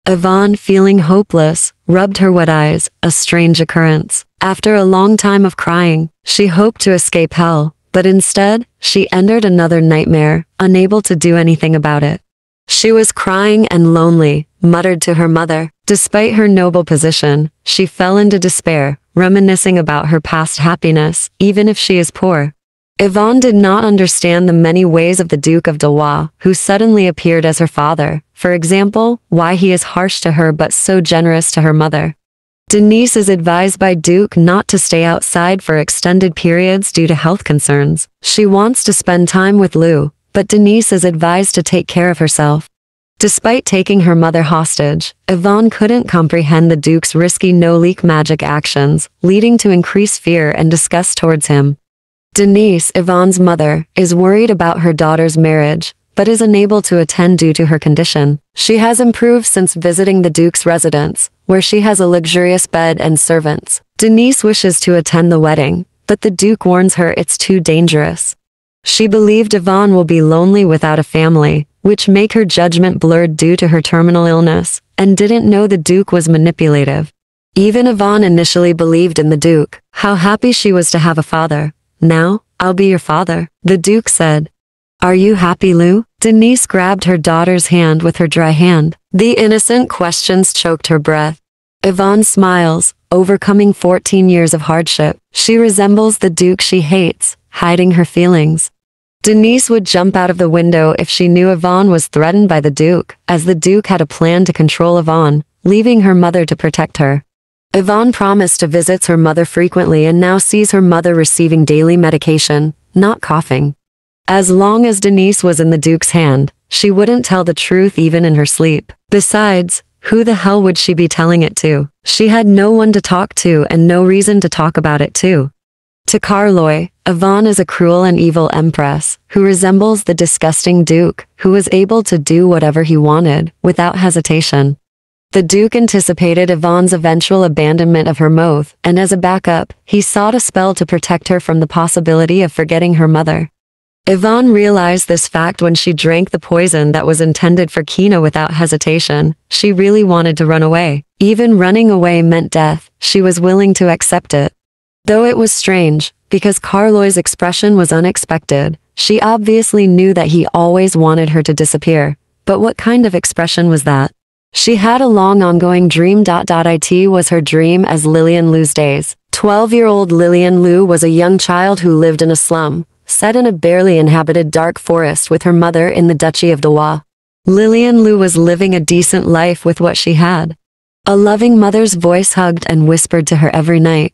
Yvonne, feeling hopeless, rubbed her wet eyes, a strange occurrence. After a long time of crying, she hoped to escape hell, but instead, she entered another nightmare, unable to do anything about it. She was crying and lonely, muttered to her mother. Despite her noble position, she fell into despair, reminiscing about her past happiness, even if she is poor. Yvonne did not understand the many ways of the Duke of Valois, who suddenly appeared as her father. For example, why he is harsh to her but so generous to her mother. Denise is advised by Duke not to stay outside for extended periods due to health concerns. She wants to spend time with Lou, but Denise is advised to take care of herself. Despite taking her mother hostage, Yvonne couldn't comprehend the Duke's risky no-leak magic actions, leading to increased fear and disgust towards him. Denise, Yvonne's mother, is worried about her daughter's marriage, but is unable to attend due to her condition. She has improved since visiting the Duke's residence, where she has a luxurious bed and servants. Denise wishes to attend the wedding, but the Duke warns her it's too dangerous. She believed Yvonne will be lonely without a family, which make her judgment blurred due to her terminal illness, and didn't know the Duke was manipulative. Even Yvonne initially believed in the Duke, how happy she was to have a father. Now, I'll be your father, the Duke said. Are you happy, Lou? Denise grabbed her daughter's hand with her dry hand. The innocent questions choked her breath. Yvonne smiles, overcoming 14 years of hardship. She resembles the Duke she hates, hiding her feelings. Denise would jump out of the window if she knew Yvonne was threatened by the Duke, as the Duke had a plan to control Yvonne, leaving her mother to protect her. Yvonne promised to visit her mother frequently and now sees her mother receiving daily medication, not coughing. As long as Denise was in the Duke's hand, she wouldn't tell the truth even in her sleep. Besides, who the hell would she be telling it to? She had no one to talk to and no reason to talk about it to. To Carloy, Yvonne is a cruel and evil empress, who resembles the disgusting Duke, who was able to do whatever he wanted, without hesitation. The Duke anticipated Yvonne's eventual abandonment of her Moth, and as a backup, he sought a spell to protect her from the possibility of forgetting her mother. Yvonne realized this fact when she drank the poison that was intended for Kina without hesitation. She really wanted to run away. Even running away meant death, she was willing to accept it. Though it was strange, because Carloy's expression was unexpected, she obviously knew that he always wanted her to disappear. But what kind of expression was that? She had a long ongoing dream. It was her dream as Lillian Lu's days. 12-year-old Lillian Lu was a young child who lived in a slum, set in a barely inhabited dark forest with her mother in the Duchy of Dewa. Lillian Lu was living a decent life with what she had. A loving mother's voice hugged and whispered to her every night.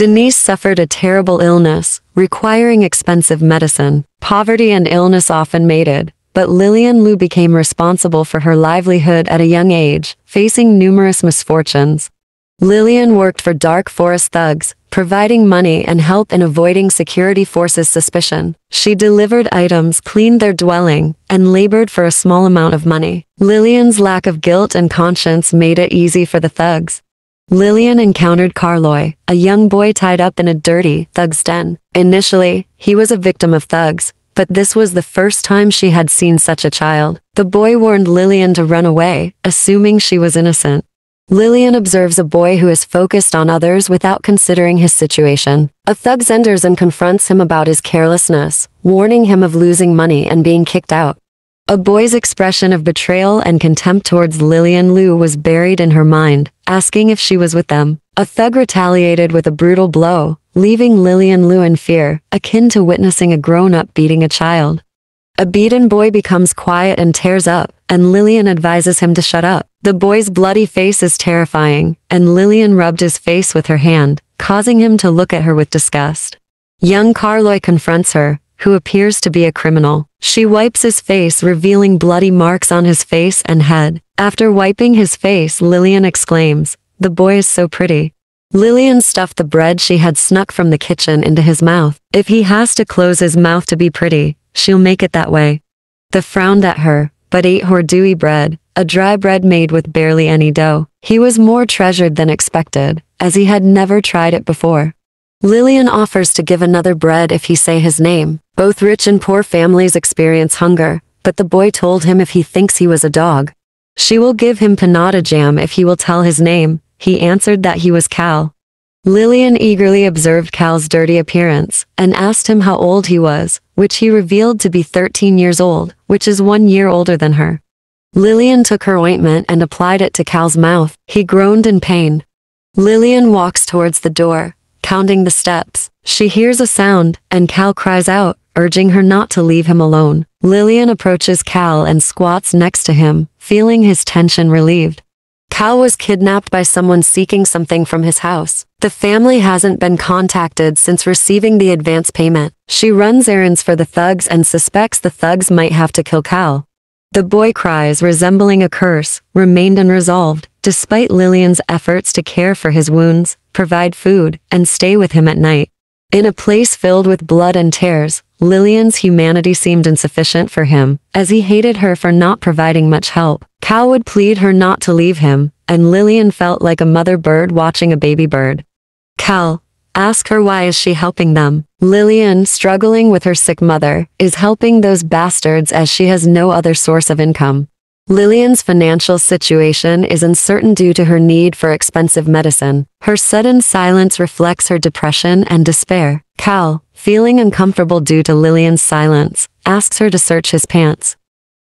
Denise suffered a terrible illness, requiring expensive medicine. Poverty and illness often mated, but Lillian Lu became responsible for her livelihood at a young age, facing numerous misfortunes. Lillian worked for dark forest thugs, providing money and help in avoiding security forces' suspicion. She delivered items, cleaned their dwelling, and labored for a small amount of money. Lillian's lack of guilt and conscience made it easy for the thugs. Lillian encountered Carloy, a young boy tied up in a dirty thug's den. Initially, he was a victim of thugs, but this was the first time she had seen such a child. The boy warned Lillian to run away, assuming she was innocent. Lillian observes a boy who is focused on others without considering his situation. A thug enters and confronts him about his carelessness, warning him of losing money and being kicked out. A boy's expression of betrayal and contempt towards Lillian Lu was buried in her mind, asking if she was with them. A thug retaliated with a brutal blow, leaving Lillian Lu in fear, akin to witnessing a grown-up beating a child. A beaten boy becomes quiet and tears up, and Lillian advises him to shut up. The boy's bloody face is terrifying, and Lillian rubbed his face with her hand, causing him to look at her with disgust. Young Carloy confronts her, who appears to be a criminal. She wipes his face revealing bloody marks on his face and head. After wiping his face Lillian exclaims, the boy is so pretty. Lillian stuffed the bread she had snuck from the kitchen into his mouth. If he has to close his mouth to be pretty, she'll make it that way. The frowned at her, but ate her dewy bread, a dry bread made with barely any dough. He was more treasured than expected, as he had never tried it before. Lillian offers to give another bread if he say his name. Both rich and poor families experience hunger, but the boy told him if he thinks he was a dog. She will give him panada jam if he will tell his name. He answered that he was Cal. Lillian eagerly observed Cal's dirty appearance and asked him how old he was, which he revealed to be 13 years old, which is one year older than her. Lillian took her ointment and applied it to Cal's mouth. He groaned in pain. Lillian walks towards the door, counting the steps. She hears a sound, and Cal cries out, urging her not to leave him alone. Lillian approaches Cal and squats next to him, feeling his tension relieved. Cal was kidnapped by someone seeking something from his house. The family hasn't been contacted since receiving the advance payment. She runs errands for the thugs and suspects the thugs might have to kill Cal. The boy cries resembling a curse, remained unresolved, despite Lillian's efforts to care for his wounds, provide food, and stay with him at night. In a place filled with blood and tears, Lillian's humanity seemed insufficient for him, as he hated her for not providing much help. Cal would plead her not to leave him, and Lillian felt like a mother bird watching a baby bird. Cal, ask her why is she helping them. Lillian, struggling with her sick mother, is helping those bastards as she has no other source of income. Lillian's financial situation is uncertain due to her need for expensive medicine. Her sudden silence reflects her depression and despair. Cal, feeling uncomfortable due to Lillian's silence, asks her to search his pants.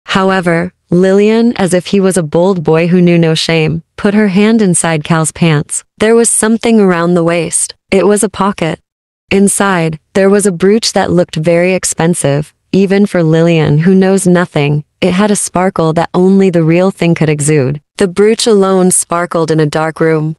However, Lillian, as if he was a bold boy who knew no shame, put her hand inside Cal's pants. There was something around the waist. It was a pocket. Inside, there was a brooch that looked very expensive, even for Lillian who knows nothing, it had a sparkle that only the real thing could exude. The brooch alone sparkled in a dark room.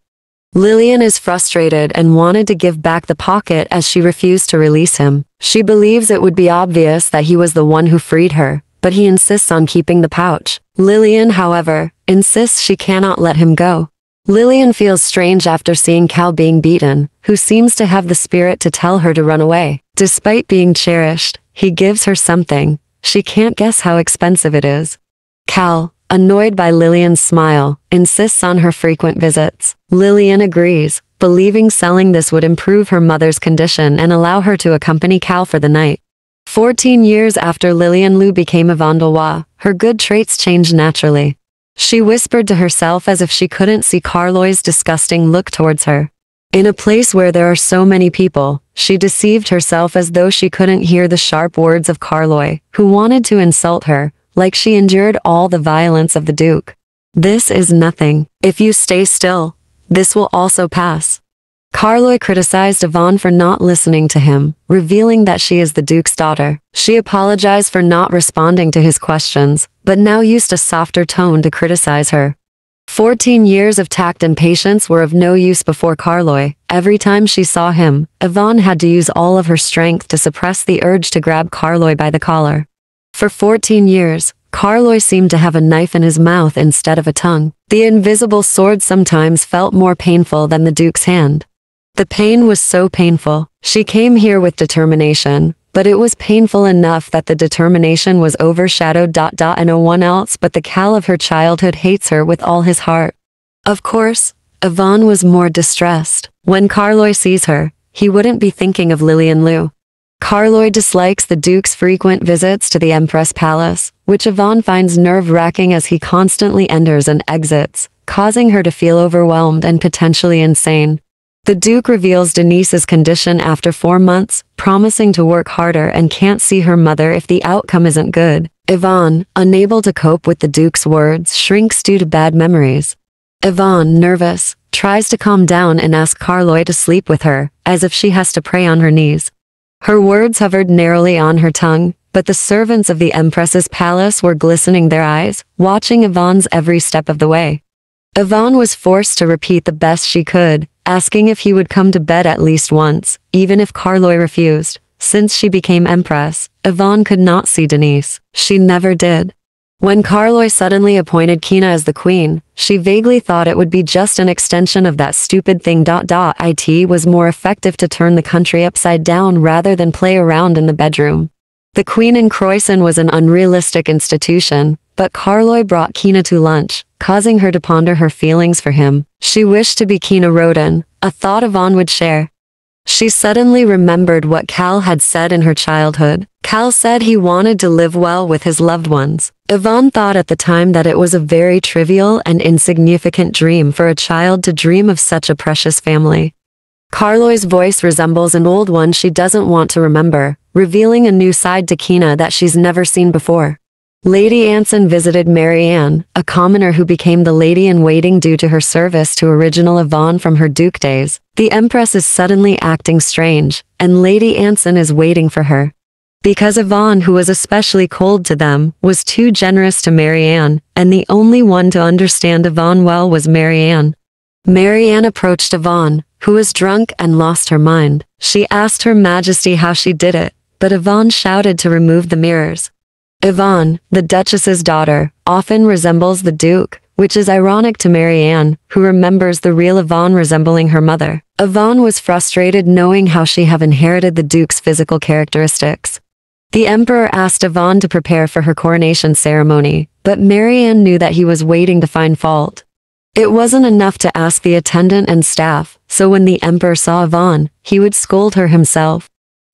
Lillian is frustrated and wanted to give back the pocket as she refused to release him. She believes it would be obvious that he was the one who freed her, but he insists on keeping the pouch. Lillian, however, insists she cannot let him go. Lillian feels strange after seeing Cal being beaten, who seems to have the spirit to tell her to run away. Despite being cherished, he gives her something. She can't guess how expensive it is. Cal, annoyed by Lillian's smile, insists on her frequent visits. Lillian agrees, believing selling this would improve her mother's condition and allow her to accompany Cal for the night. Fourteen years after Lillian Lu became a Valois, her good traits changed naturally. She whispered to herself as if she couldn't see Carloy's disgusting look towards her. In a place where there are so many people, she deceived herself as though she couldn't hear the sharp words of Carloy, who wanted to insult her, like she endured all the violence of the Duke. This is nothing. If you stay still, this will also pass. Carloy criticized Yvonne for not listening to him, revealing that she is the Duke's daughter. She apologized for not responding to his questions, but now used a softer tone to criticize her. Fourteen years of tact and patience were of no use before Carloy. Every time she saw him, Yvonne had to use all of her strength to suppress the urge to grab Carloy by the collar. For 14 years, Carloy seemed to have a knife in his mouth instead of a tongue. The invisible sword sometimes felt more painful than the Duke's hand. The pain was so painful. She came here with determination, but it was painful enough that the determination was overshadowed. Dot dot and no one else but the Cal of her childhood hates her with all his heart. Of course, Yvonne was more distressed. When Carloy sees her, he wouldn't be thinking of Lillian Lu. Carloy dislikes the Duke's frequent visits to the Empress Palace, which Yvonne finds nerve-wracking as he constantly enters and exits, causing her to feel overwhelmed and potentially insane. The Duke reveals Denise's condition after four months, promising to work harder and can't see her mother if the outcome isn't good. Yvonne, unable to cope with the Duke's words, shrinks due to bad memories. Yvonne, nervous, tries to calm down and ask Carloy to sleep with her, as if she has to pray on her knees. Her words hovered narrowly on her tongue, but the servants of the Empress's palace were glistening their eyes, watching Yvonne's every step of the way. Yvonne was forced to repeat the best she could, asking if he would come to bed at least once, even if Carloy refused. Since she became empress, Yvonne could not see Denise. She never did. When Carloy suddenly appointed Kina as the queen, she vaguely thought it would be just an extension of that stupid thing. It was more effective to turn the country upside down rather than play around in the bedroom. The queen in Croissant was an unrealistic institution, but Carloy brought Kina to lunch, causing her to ponder her feelings for him. She wished to be Kina Roden, a thought Yvonne would share. She suddenly remembered what Cal had said in her childhood. Cal said he wanted to live well with his loved ones. Yvonne thought at the time that it was a very trivial and insignificant dream for a child to dream of such a precious family. Carloy's voice resembles an old one she doesn't want to remember, revealing a new side to Kina that she's never seen before. Lady Anson visited Marianne, a commoner who became the lady-in-waiting due to her service to original Yvonne from her Duke days. The Empress is suddenly acting strange, and Lady Anson is waiting for her. Because Yvonne, who was especially cold to them, was too generous to Marianne, and the only one to understand Yvonne well was Marianne. Marianne approached Yvonne, who was drunk and lost her mind. She asked Her Majesty how she did it, but Yvonne shouted to remove the mirrors. Yvonne, the Duchess's daughter, often resembles the Duke, which is ironic to Marianne, who remembers the real Yvonne resembling her mother. Yvonne was frustrated knowing how she have inherited the Duke's physical characteristics. The Emperor asked Yvonne to prepare for her coronation ceremony, but Marianne knew that he was waiting to find fault. It wasn't enough to ask the attendant and staff, so when the Emperor saw Yvonne, he would scold her himself.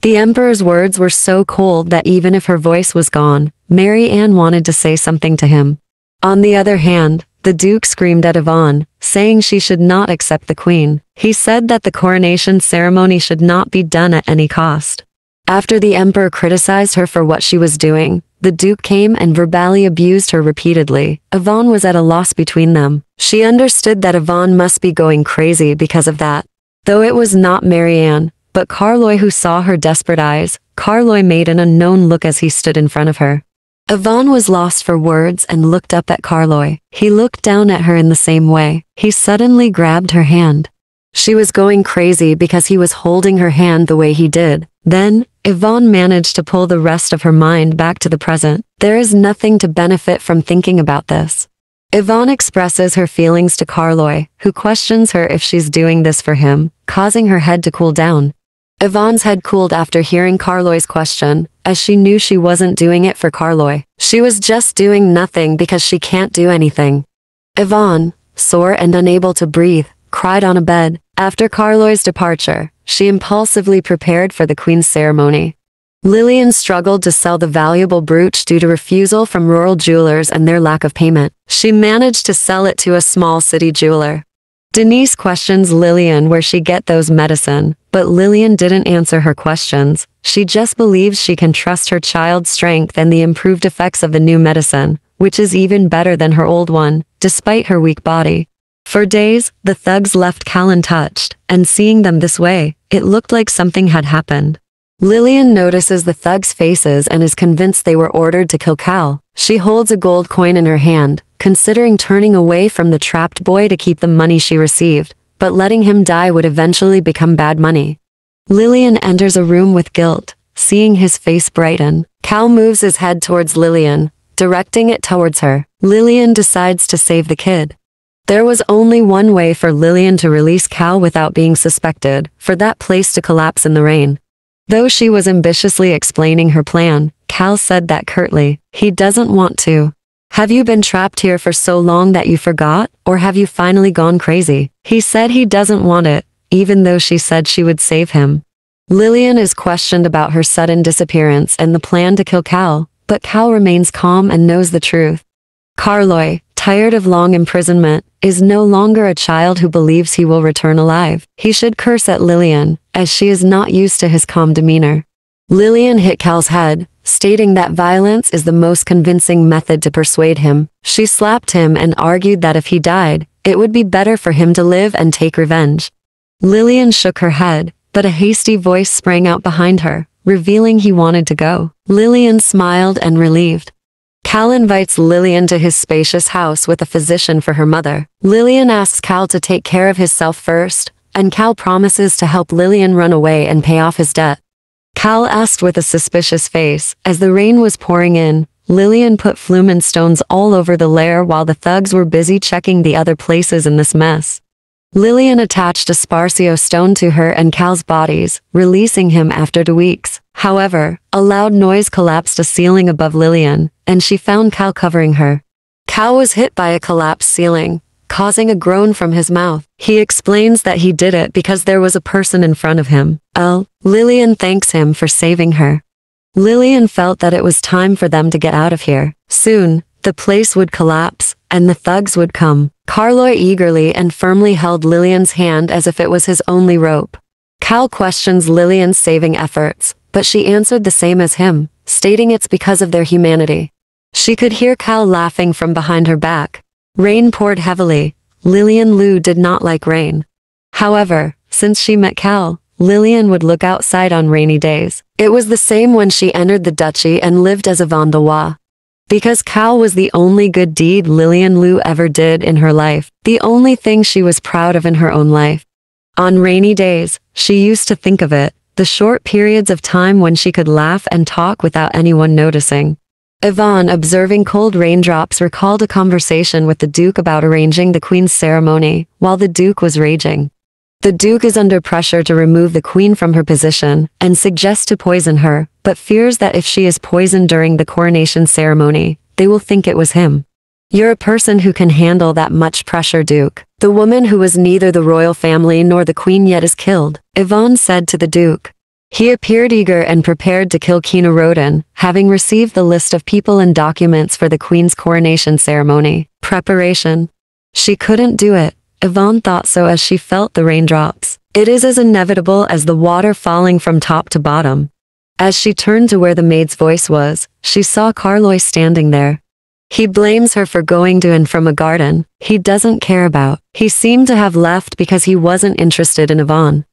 The Emperor's words were so cold that even if her voice was gone, Marianne wanted to say something to him. On the other hand, the Duke screamed at Yvonne, saying she should not accept the Queen. He said that the coronation ceremony should not be done at any cost. After the Emperor criticized her for what she was doing, the Duke came and verbally abused her repeatedly. Yvonne was at a loss between them. She understood that Yvonne must be going crazy because of that. Though it was not Marianne, but Carloy who saw her desperate eyes, Carloy made an unknown look as he stood in front of her. Yvonne was lost for words and looked up at Carloy. He looked down at her in the same way. He suddenly grabbed her hand. She was going crazy because he was holding her hand the way he did. Then, Yvonne managed to pull the rest of her mind back to the present. There is nothing to benefit from thinking about this. Yvonne expresses her feelings to Carloy, who questions her if she's doing this for him, causing her head to cool down. Yvonne's head cooled after hearing Carloy's question, as she knew she wasn't doing it for Carloy. She was just doing nothing because she can't do anything. Yvonne, sore and unable to breathe, cried on a bed. After Carloy's departure, she impulsively prepared for the Queen's ceremony. Lillian struggled to sell the valuable brooch due to refusal from rural jewelers and their lack of payment. She managed to sell it to a small city jeweler. Denise questions Lillian where she get those medicine, but Lillian didn't answer her questions. She just believes she can trust her child's strength and the improved effects of the new medicine, which is even better than her old one, despite her weak body. For days, the thugs left Cal untouched, and seeing them this way, it looked like something had happened. Lillian notices the thugs' faces and is convinced they were ordered to kill Cal. She holds a gold coin in her hand, considering turning away from the trapped boy to keep the money she received, but letting him die would eventually become bad money. Lillian enters a room with guilt, seeing his face brighten. Cal moves his head towards Lillian, directing it towards her. Lillian decides to save the kid. There was only one way for Lillian to release Cal without being suspected, for that place to collapse in the rain. Though she was ambitiously explaining her plan, Cal said that curtly, he doesn't want to. Have you been trapped here for so long that you forgot, or have you finally gone crazy? He said he doesn't want it, even though she said she would save him. Lillian is questioned about her sudden disappearance and the plan to kill Cal, but Cal remains calm and knows the truth. Carloy, tired of long imprisonment, is no longer a child who believes he will return alive. He should curse at Lillian, as she is not used to his calm demeanor. Lillian hit Cal's head, stating that violence is the most convincing method to persuade him. She slapped him and argued that if he died, it would be better for him to live and take revenge. Lillian shook her head, but a hasty voice sprang out behind her, revealing he wanted to go. Lillian smiled and relieved. Cal invites Lillian to his spacious house with a physician for her mother. Lillian asks Cal to take care of himself first, and Cal promises to help Lillian run away and pay off his debt. Cal asked with a suspicious face. As the rain was pouring in, Lillian put flumen stones all over the lair while the thugs were busy checking the other places in this mess. Lillian attached a Sparcio stone to her and Cal's bodies, releasing him after two weeks. However, a loud noise collapsed a ceiling above Lillian, and she found Cal covering her. Cal was hit by a collapsed ceiling, causing a groan from his mouth. He explains that he did it because there was a person in front of him. L. Lillian thanks him for saving her. Lillian felt that it was time for them to get out of here. Soon, the place would collapse, and the thugs would come. Carloy eagerly and firmly held Lillian's hand as if it was his only rope. Cal questions Lillian's saving efforts, but she answered the same as him, stating it's because of their humanity. She could hear Cal laughing from behind her back, Rain poured heavily. Lillian Lu did not like rain. However, since she met Cal, Lillian would look outside on rainy days. It was the same when she entered the duchy and lived as a Vandelois. Because Cal was the only good deed Lillian Lu ever did in her life, the only thing she was proud of in her own life. On rainy days, she used to think of it, the short periods of time when she could laugh and talk without anyone noticing. Yvonne, observing cold raindrops, recalled a conversation with the Duke about arranging the Queen's ceremony, while the Duke was raging. The Duke is under pressure to remove the Queen from her position, and suggests to poison her, but fears that if she is poisoned during the coronation ceremony, they will think it was him. You're a person who can handle that much pressure, Duke. The woman who was neither the royal family nor the Queen yet is killed, Yvonne said to the Duke. He appeared eager and prepared to kill Kina Roden, having received the list of people and documents for the Queen's coronation ceremony. Preparation. She couldn't do it. Yvonne thought so as she felt the raindrops. It is as inevitable as the water falling from top to bottom. As she turned to where the maid's voice was, she saw Carloy standing there. He blames her for going to and from a garden he doesn't care about. He seemed to have left because he wasn't interested in Yvonne.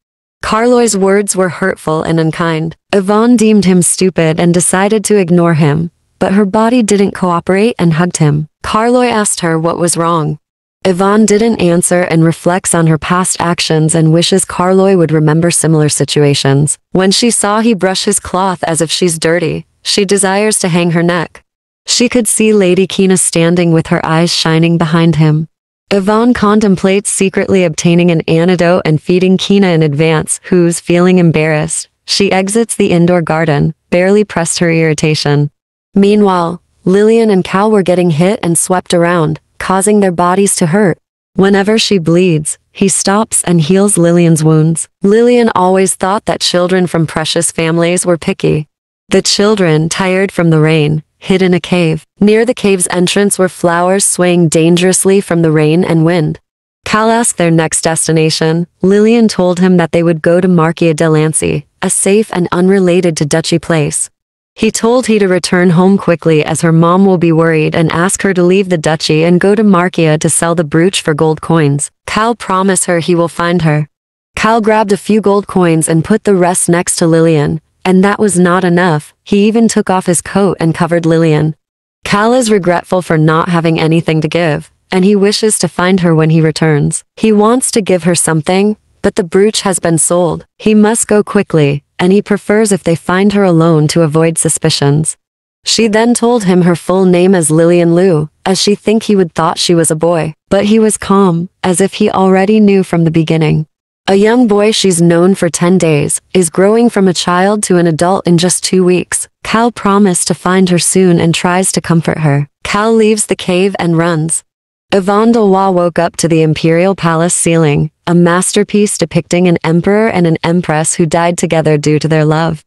Carloy's words were hurtful and unkind. Yvonne deemed him stupid and decided to ignore him, but her body didn't cooperate and hugged him. Carloy asked her what was wrong. Yvonne didn't answer and reflects on her past actions and wishes Carloy would remember similar situations. When she saw he brush his cloth as if she's dirty, she desires to hang her neck. She could see Lady Kina standing with her eyes shining behind him. Yvonne contemplates secretly obtaining an antidote and feeding Kina in advance, who's feeling embarrassed. She exits the indoor garden, barely pressed her irritation. Meanwhile, Lillian and Cal were getting hit and swept around, causing their bodies to hurt. Whenever she bleeds, he stops and heals Lillian's wounds. Lillian always thought that children from precious families were picky. The children, tired from the rain, hid in a cave. Near the cave's entrance were flowers swaying dangerously from the rain and wind. Cal asked their next destination. Lillian told him that they would go to Markia Delancey, a safe and unrelated to Duchy place. He told he to return home quickly as her mom will be worried and ask her to leave the duchy and go to Markia to sell the brooch for gold coins. Cal promised her he will find her. Cal grabbed a few gold coins and put the rest next to Lillian, and that was not enough, he even took off his coat and covered Lillian. Cal is regretful for not having anything to give, and he wishes to find her when he returns. He wants to give her something, but the brooch has been sold. He must go quickly, and he prefers if they find her alone to avoid suspicions. She then told him her full name as Lillian Liu, as she think he would thought she was a boy, but he was calm, as if he already knew from the beginning. A young boy she's known for 10 days is growing from a child to an adult in just two weeks. Cal promised to find her soon and tries to comfort her. Cal leaves the cave and runs. Yvonne Delois woke up to the imperial palace ceiling, a masterpiece depicting an emperor and an empress who died together due to their love.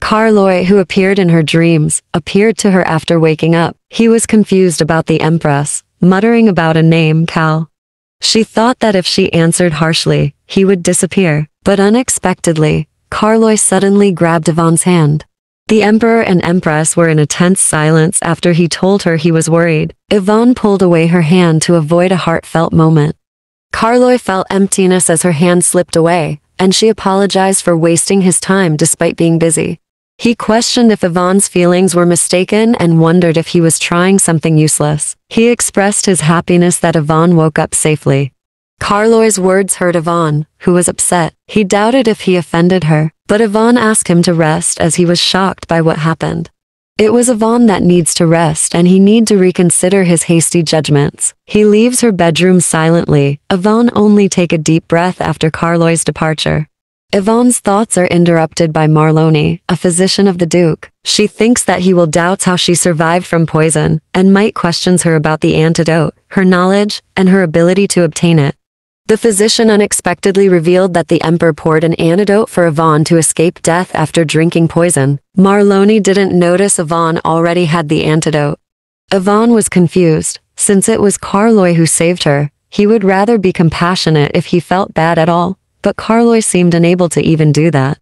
Carloy, who appeared in her dreams, appeared to her after waking up. He was confused about the empress, muttering about a name, Cal. She thought that if she answered harshly, he would disappear, but unexpectedly, Carloy suddenly grabbed Yvonne's hand. The Emperor and Empress were in a tense silence after he told her he was worried. Yvonne pulled away her hand to avoid a heartfelt moment. Carloy felt emptiness as her hand slipped away, and she apologized for wasting his time despite being busy. He questioned if Yvonne's feelings were mistaken and wondered if he was trying something useless. He expressed his happiness that Yvonne woke up safely. Carloy's words hurt Yvonne, who was upset. He doubted if he offended her, but Yvonne asked him to rest as he was shocked by what happened. It was Yvonne that needs to rest and he need to reconsider his hasty judgments. He leaves her bedroom silently. Yvonne only take a deep breath after Carloy's departure. Yvonne's thoughts are interrupted by Marloni, a physician of the Duke. She thinks that he will doubt how she survived from poison, and might questions her about the antidote, her knowledge, and her ability to obtain it. The physician unexpectedly revealed that the Emperor poured an antidote for Yvonne to escape death after drinking poison. Marloni didn't notice Yvonne already had the antidote. Yvonne was confused. Since it was Carloy who saved her, he would rather be compassionate if he felt bad at all but Carloy seemed unable to even do that.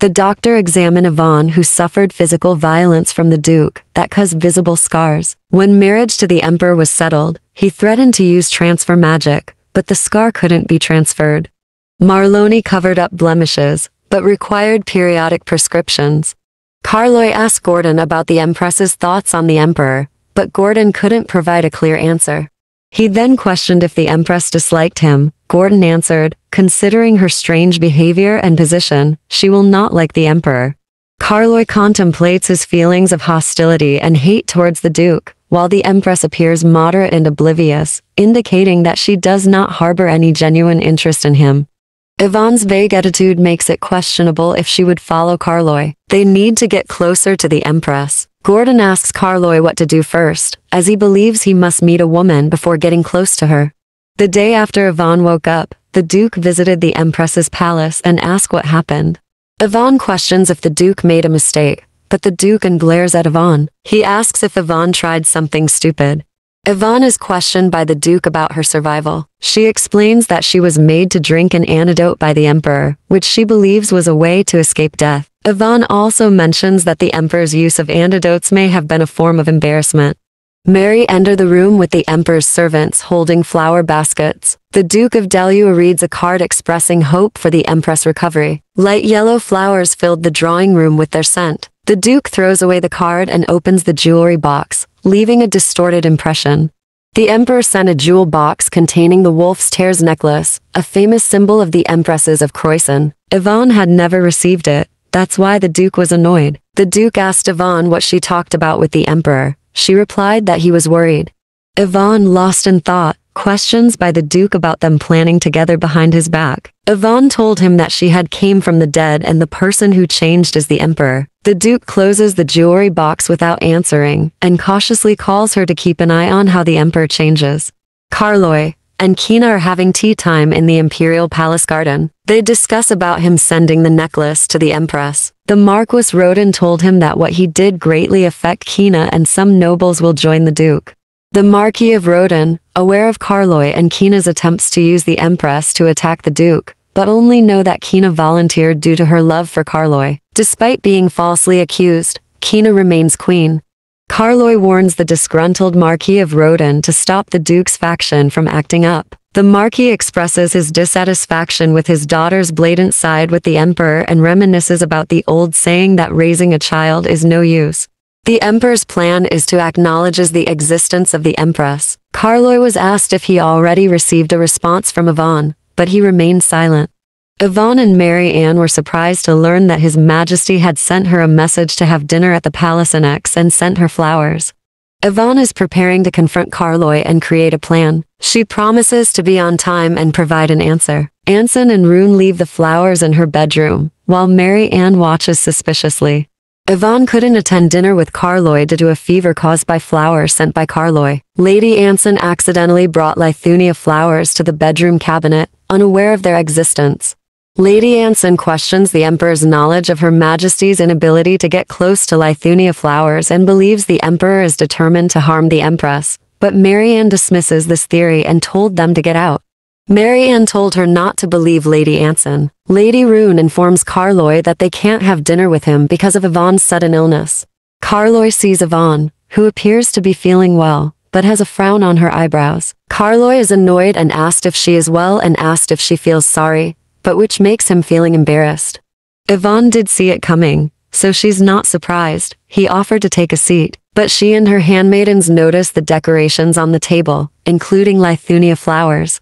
The doctor examined Yvonne who suffered physical violence from the Duke that caused visible scars. When marriage to the Emperor was settled, he threatened to use transfer magic, but the scar couldn't be transferred. Marloni covered up blemishes, but required periodic prescriptions. Carloy asked Gordon about the Empress's thoughts on the Emperor, but Gordon couldn't provide a clear answer. He then questioned if the Empress disliked him. Gordon answered, considering her strange behavior and position, she will not like the Emperor. Carloy contemplates his feelings of hostility and hate towards the Duke, while the Empress appears moderate and oblivious, indicating that she does not harbor any genuine interest in him. Yvonne's vague attitude makes it questionable if she would follow Carloy. They need to get closer to the Empress. Gordon asks Carloy what to do first, as he believes he must meet a woman before getting close to her. The day after Yvonne woke up, the Duke visited the Empress's palace and asked what happened. Yvonne questions if the Duke made a mistake, but the Duke and glares at Yvonne. He asks if Yvonne tried something stupid. Yvonne is questioned by the Duke about her survival. She explains that she was made to drink an antidote by the Emperor, which she believes was a way to escape death. Yvonne also mentions that the Emperor's use of antidotes may have been a form of embarrassment. Mary enter the room with the Emperor's servants holding flower baskets. The Duke of Delua reads a card expressing hope for the Empress recovery. Light yellow flowers filled the drawing room with their scent. The Duke throws away the card and opens the jewelry box, leaving a distorted impression. The emperor sent a jewel box containing the wolf's tears necklace, a famous symbol of the empresses of Croissant. Yvonne had never received it. That's why the duke was annoyed. The duke asked Yvonne what she talked about with the emperor. She replied that he was worried. Yvonne lost in thought, questions by the Duke about them planning together behind his back. Yvonne told him that she had came from the dead and the person who changed is the Emperor. The Duke closes the jewelry box without answering, and cautiously calls her to keep an eye on how the Emperor changes. Carloy and Kina are having tea time in the Imperial Palace garden. They discuss about him sending the necklace to the Empress. The Marquis Roden told him that what he did greatly affect Kina and some nobles will join the Duke. The Marquis of Roden, aware of Carloy and Kina's attempts to use the Empress to attack the Duke, but only know that Kina volunteered due to her love for Carloy. Despite being falsely accused, Kina remains queen. Carloy warns the disgruntled Marquis of Roden to stop the Duke's faction from acting up. The Marquis expresses his dissatisfaction with his daughter's blatant side with the Emperor and reminisces about the old saying that raising a child is no use. The Emperor's plan is to acknowledge the existence of the Empress. Carloy was asked if he already received a response from Yvonne, but he remained silent. Yvonne and Marianne were surprised to learn that His Majesty had sent her a message to have dinner at the palace annex and sent her flowers. Yvonne is preparing to confront Carloy and create a plan. She promises to be on time and provide an answer. Anson and Rune leave the flowers in her bedroom, while Marianne watches suspiciously. Yvonne couldn't attend dinner with Carloy due to a fever caused by flowers sent by Carloy. Lady Anson accidentally brought Lithuania flowers to the bedroom cabinet, unaware of their existence. Lady Anson questions the Emperor's knowledge of Her Majesty's inability to get close to Lithuania flowers and believes the Emperor is determined to harm the Empress, but Marianne dismisses this theory and told them to get out. Marianne told her not to believe Lady Anson. Lady Rune informs Carloy that they can't have dinner with him because of Yvonne's sudden illness. Carloy sees Yvonne, who appears to be feeling well, but has a frown on her eyebrows. Carloy is annoyed and asked if she is well and asked if she feels sorry, but which makes him feeling embarrassed. Yvonne did see it coming, so she's not surprised. He offered to take a seat, but she and her handmaidens noticed the decorations on the table, including Lithuania flowers.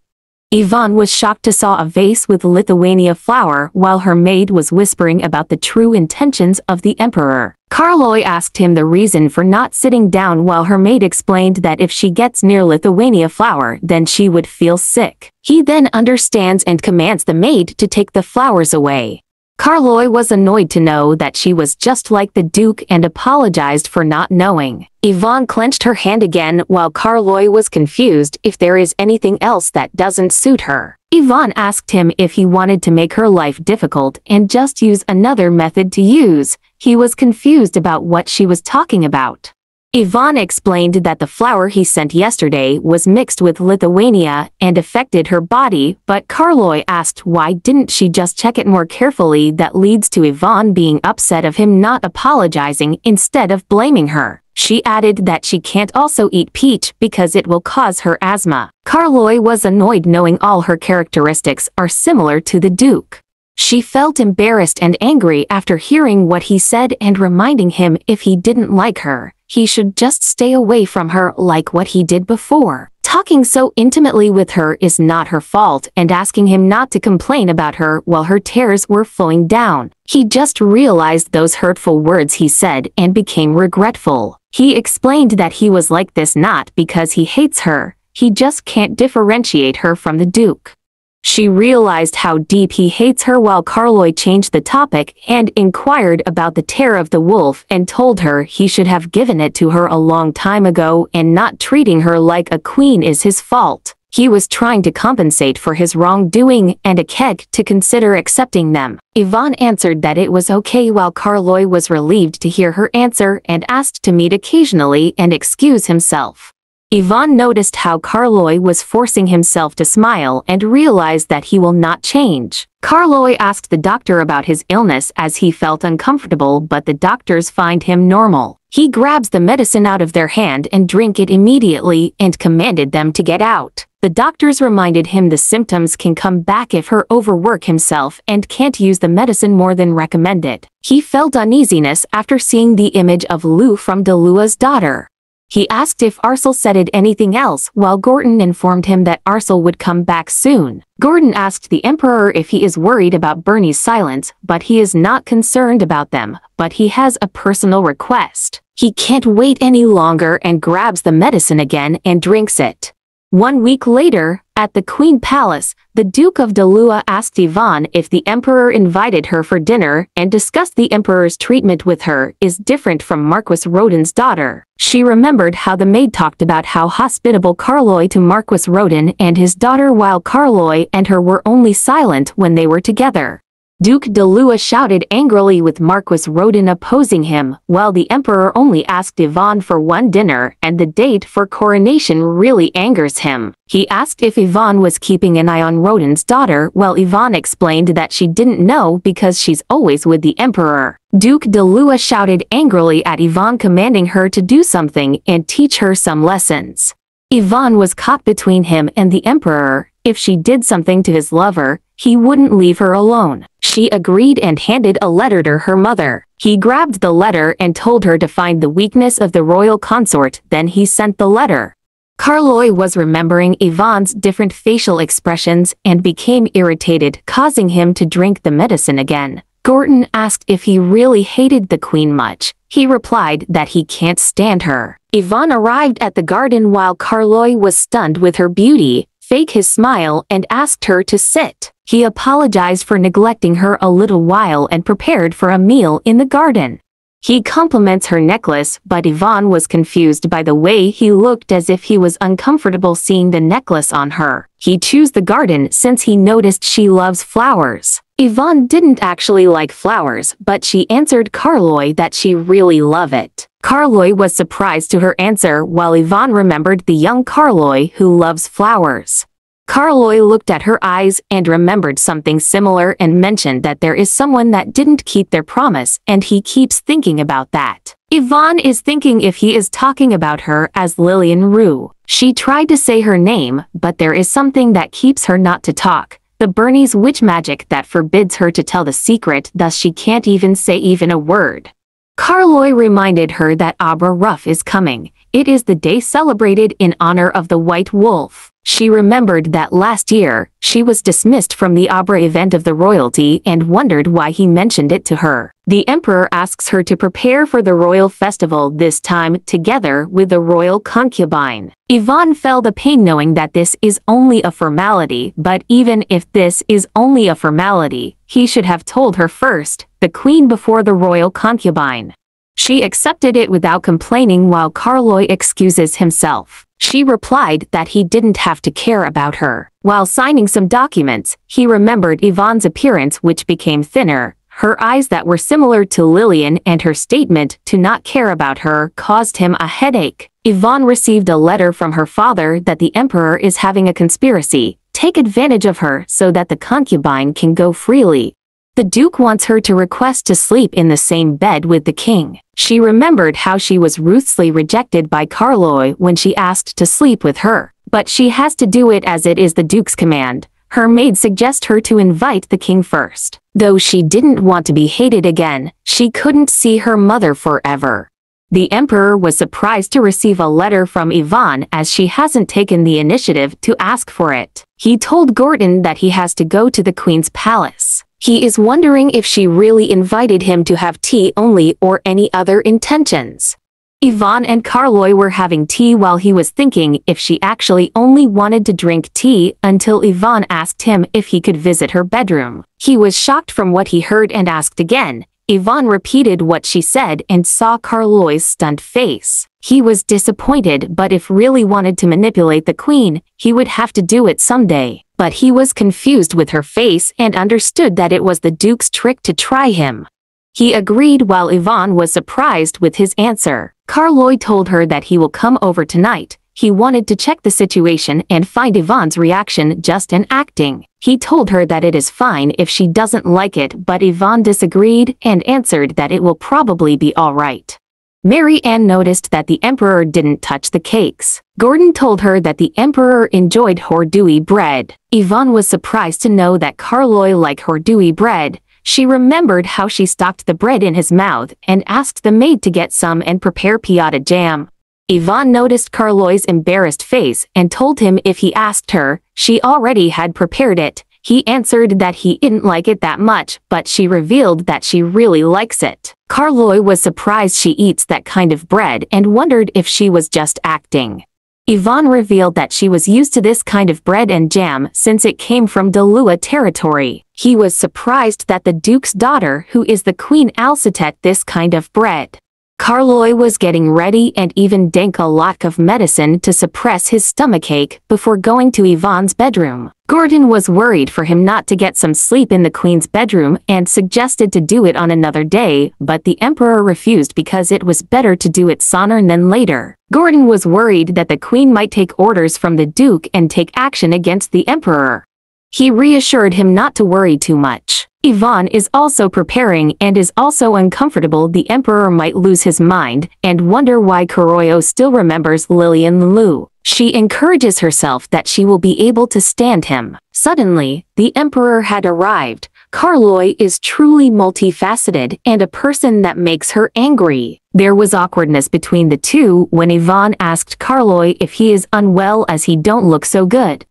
Yvonne was shocked to saw a vase with Lithuania flower while her maid was whispering about the true intentions of the emperor. Carloy asked him the reason for not sitting down while her maid explained that if she gets near Lithuania flower then she would feel sick. He then understands and commands the maid to take the flowers away. Carloy was annoyed to know that she was just like the Duke and apologized for not knowing. Yvonne clenched her hand again while Carloy was confused if there is anything else that doesn't suit her. Yvonne asked him if he wanted to make her life difficult and just use another method to use. He was confused about what she was talking about. Yvonne explained that the flower he sent yesterday was mixed with Lithuania and affected her body, but Carloy asked why didn't she just check it more carefully that leads to Yvonne being upset of him not apologizing instead of blaming her. She added that she can't also eat peach because it will cause her asthma. Carloy was annoyed knowing all her characteristics are similar to the Duke. She felt embarrassed and angry after hearing what he said and reminding him if he didn't like her, he should just stay away from her like what he did before. talking so intimately with her is not her fault and asking him not to complain about her while her tears were flowing down. He just realized those hurtful words he said and became regretful. He explained that he was like this not because he hates her, he just can't differentiate her from the Duke. She realized how deep he hates her while Carloy changed the topic and inquired about the tear of the wolf and told her he should have given it to her a long time ago and not treating her like a queen is his fault. He was trying to compensate for his wrongdoing and a keg to consider accepting them. Yvonne answered that it was okay while Carloy was relieved to hear her answer and asked to meet occasionally and excuse himself. Yvonne noticed how Carloy was forcing himself to smile and realized that he will not change. Carloy asked the doctor about his illness as he felt uncomfortable but the doctors find him normal. He grabs the medicine out of their hand and drink it immediately and commanded them to get out. The doctors reminded him the symptoms can come back if her overwork himself and can't use the medicine more than recommended. He felt uneasiness after seeing the image of Lou from Delua's daughter. He asked if Arsel said anything else while Gordon informed him that Arsel would come back soon. Gordon asked the Emperor if he is worried about Verney's silence, but he is not concerned about them, but he has a personal request. He can't wait any longer and grabs the medicine again and drinks it. One week later, at the Queen Palace, the Duke of Dalua asked Yvonne if the Emperor invited her for dinner and discussed the Emperor's treatment with her is different from Marquis Rodin's daughter. She remembered how the maid talked about how hospitable Carloy to Marquis Rodin and his daughter while Carloy and her were only silent when they were together. Duke Dalua shouted angrily with Marquis Rodin opposing him, while the emperor only asked Yvonne for one dinner and the date for coronation really angers him. He asked if Yvonne was keeping an eye on Rodin's daughter while Yvonne explained that she didn't know because she's always with the emperor. Duke Dalua shouted angrily at Yvonne commanding her to do something and teach her some lessons. Yvonne was caught between him and the emperor, if she did something to his lover, he wouldn't leave her alone. She agreed and handed a letter to her mother. He grabbed the letter and told her to find the weakness of the royal consort, then he sent the letter. Carloy was remembering Yvonne's different facial expressions and became irritated, causing him to drink the medicine again. Gordon asked if he really hated the queen much. He replied that he can't stand her. Yvonne arrived at the garden while Carloy was stunned with her beauty, fake his smile and asked her to sit. He apologized for neglecting her a little while and prepared for a meal in the garden. He compliments her necklace, but Yvonne was confused by the way he looked as if he was uncomfortable seeing the necklace on her. He chose the garden since he noticed she loves flowers. Yvonne didn't actually like flowers, but she answered Carloy that she really love it. Carloy was surprised to her answer while Yvonne remembered the young Carloy who loves flowers. Carloy looked at her eyes and remembered something similar and mentioned that there is someone that didn't keep their promise and he keeps thinking about that. Yvonne is thinking if he is talking about her as Lillian Rue. She tried to say her name, but there is something that keeps her not to talk. The Verney's witch magic that forbids her to tell the secret thus she can't even say even a word. Carloy reminded her that Abra Ruff is coming. It is the day celebrated in honor of the White Wolf. She remembered that last year, she was dismissed from the Abra event of the royalty and wondered why he mentioned it to her. The emperor asks her to prepare for the royal festival this time together with the royal concubine. Yvonne felt the pain knowing that this is only a formality, but even if this is only a formality, he should have told her first, the queen before the royal concubine. She accepted it without complaining while Carloy excuses himself. She replied that he didn't have to care about her. While signing some documents, he remembered Yvonne's appearance which became thinner, her eyes that were similar to Lillian and her statement to not care about her caused him a headache. Yvonne received a letter from her father that the emperor is having a conspiracy, take advantage of her so that the concubine can go freely. The Duke wants her to request to sleep in the same bed with the king. She remembered how she was ruthlessly rejected by Carloy when she asked to sleep with her. But she has to do it as it is the Duke's command. Her maid suggests her to invite the king first. Though she didn't want to be hated again, she couldn't see her mother forever. The emperor was surprised to receive a letter from Yvonne as she hasn't taken the initiative to ask for it. He told Gordon that he has to go to the queen's palace. He is wondering if she really invited him to have tea only or any other intentions. Yvonne and Carloy were having tea while he was thinking if she actually only wanted to drink tea until Yvonne asked him if he could visit her bedroom. He was shocked from what he heard and asked again. Yvonne repeated what she said and saw Carloy's stunned face. He was disappointed but if really wanted to manipulate the queen, he would have to do it someday. But he was confused with her face and understood that it was the Duke's trick to try him. He agreed while Yvonne was surprised with his answer. Carloy told her that he will come over tonight. He wanted to check the situation and find Yvonne's reaction just in acting. He told her that it is fine if she doesn't like it but Yvonne disagreed and answered that it will probably be alright. Marianne noticed that the Emperor didn't touch the cakes. Gordon told her that the Emperor enjoyed hordui bread. Yvonne was surprised to know that Carloy liked hordui bread, she remembered how she stocked the bread in his mouth and asked the maid to get some and prepare piata jam. Yvonne noticed Carloy's embarrassed face and told him if he asked her, she already had prepared it. He answered that he didn't like it that much, but she revealed that she really likes it. Carloy was surprised she eats that kind of bread and wondered if she was just acting. Yvonne revealed that she was used to this kind of bread and jam since it came from Dalua territory. He was surprised that the Duke's daughter who is the Queen Alcetet this kind of bread. Carloy was getting ready and even drank a lot of medicine to suppress his stomachache before going to Yvonne's bedroom. Gordon was worried for him not to get some sleep in the queen's bedroom and suggested to do it on another day, but the emperor refused because it was better to do it sooner than later. Gordon was worried that the queen might take orders from the duke and take action against the emperor. He reassured him not to worry too much. Yvonne is also preparing and is also uncomfortable the Emperor might lose his mind and wonder why Carloy still remembers Lillian Lu. She encourages herself that she will be able to stand him. Suddenly, the Emperor had arrived. Carloy is truly multifaceted and a person that makes her angry. There was awkwardness between the two when Yvonne asked Carloy if he is unwell as he don't look so good.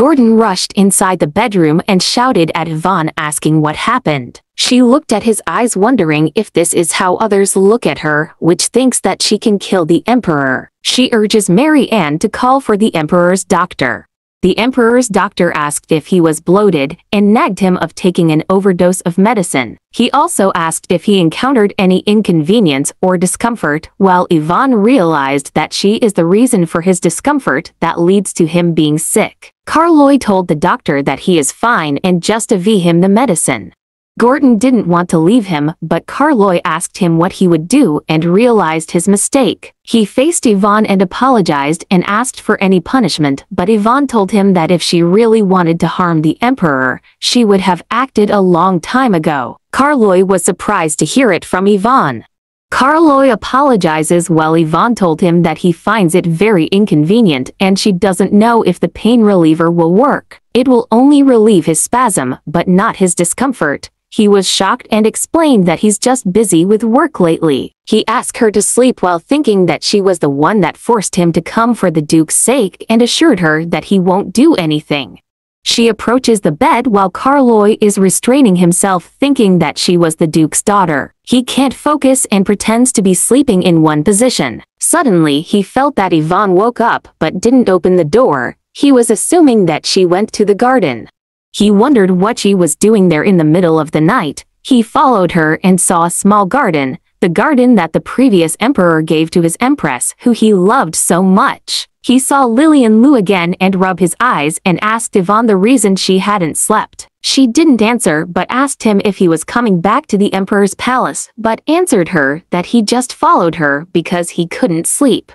Gordon rushed inside the bedroom and shouted at Yvonne asking what happened. She looked at his eyes wondering if this is how others look at her, which thinks that she can kill the Emperor. She urges Marianne to call for the Emperor's doctor. The emperor's doctor asked if he was bloated and nagged him of taking an overdose of medicine. He also asked if he encountered any inconvenience or discomfort, while Yvonne realized that she is the reason for his discomfort that leads to him being sick. Carloy told the doctor that he is fine and just to V him the medicine. Gordon didn't want to leave him, but Carloy asked him what he would do and realized his mistake. He faced Yvonne and apologized and asked for any punishment, but Yvonne told him that if she really wanted to harm the Emperor, she would have acted a long time ago. Carloy was surprised to hear it from Yvonne. Carloy apologizes while Yvonne told him that he finds it very inconvenient and she doesn't know if the pain reliever will work. It will only relieve his spasm, but not his discomfort. He was shocked and explained that he's just busy with work lately. He asked her to sleep while thinking that she was the one that forced him to come for the Duke's sake and assured her that he won't do anything. She approaches the bed while Carloy is restraining himself thinking that she was the Duke's daughter. He can't focus and pretends to be sleeping in one position. Suddenly, he felt that Yvonne woke up but didn't open the door. He was assuming that she went to the garden. He wondered what she was doing there in the middle of the night. He followed her and saw a small garden, the garden that the previous emperor gave to his empress, who he loved so much. He saw Lillian Lu again and rubbed his eyes and asked Yvonne the reason she hadn't slept. She didn't answer but asked him if he was coming back to the emperor's palace, but answered her that he just followed her because he couldn't sleep.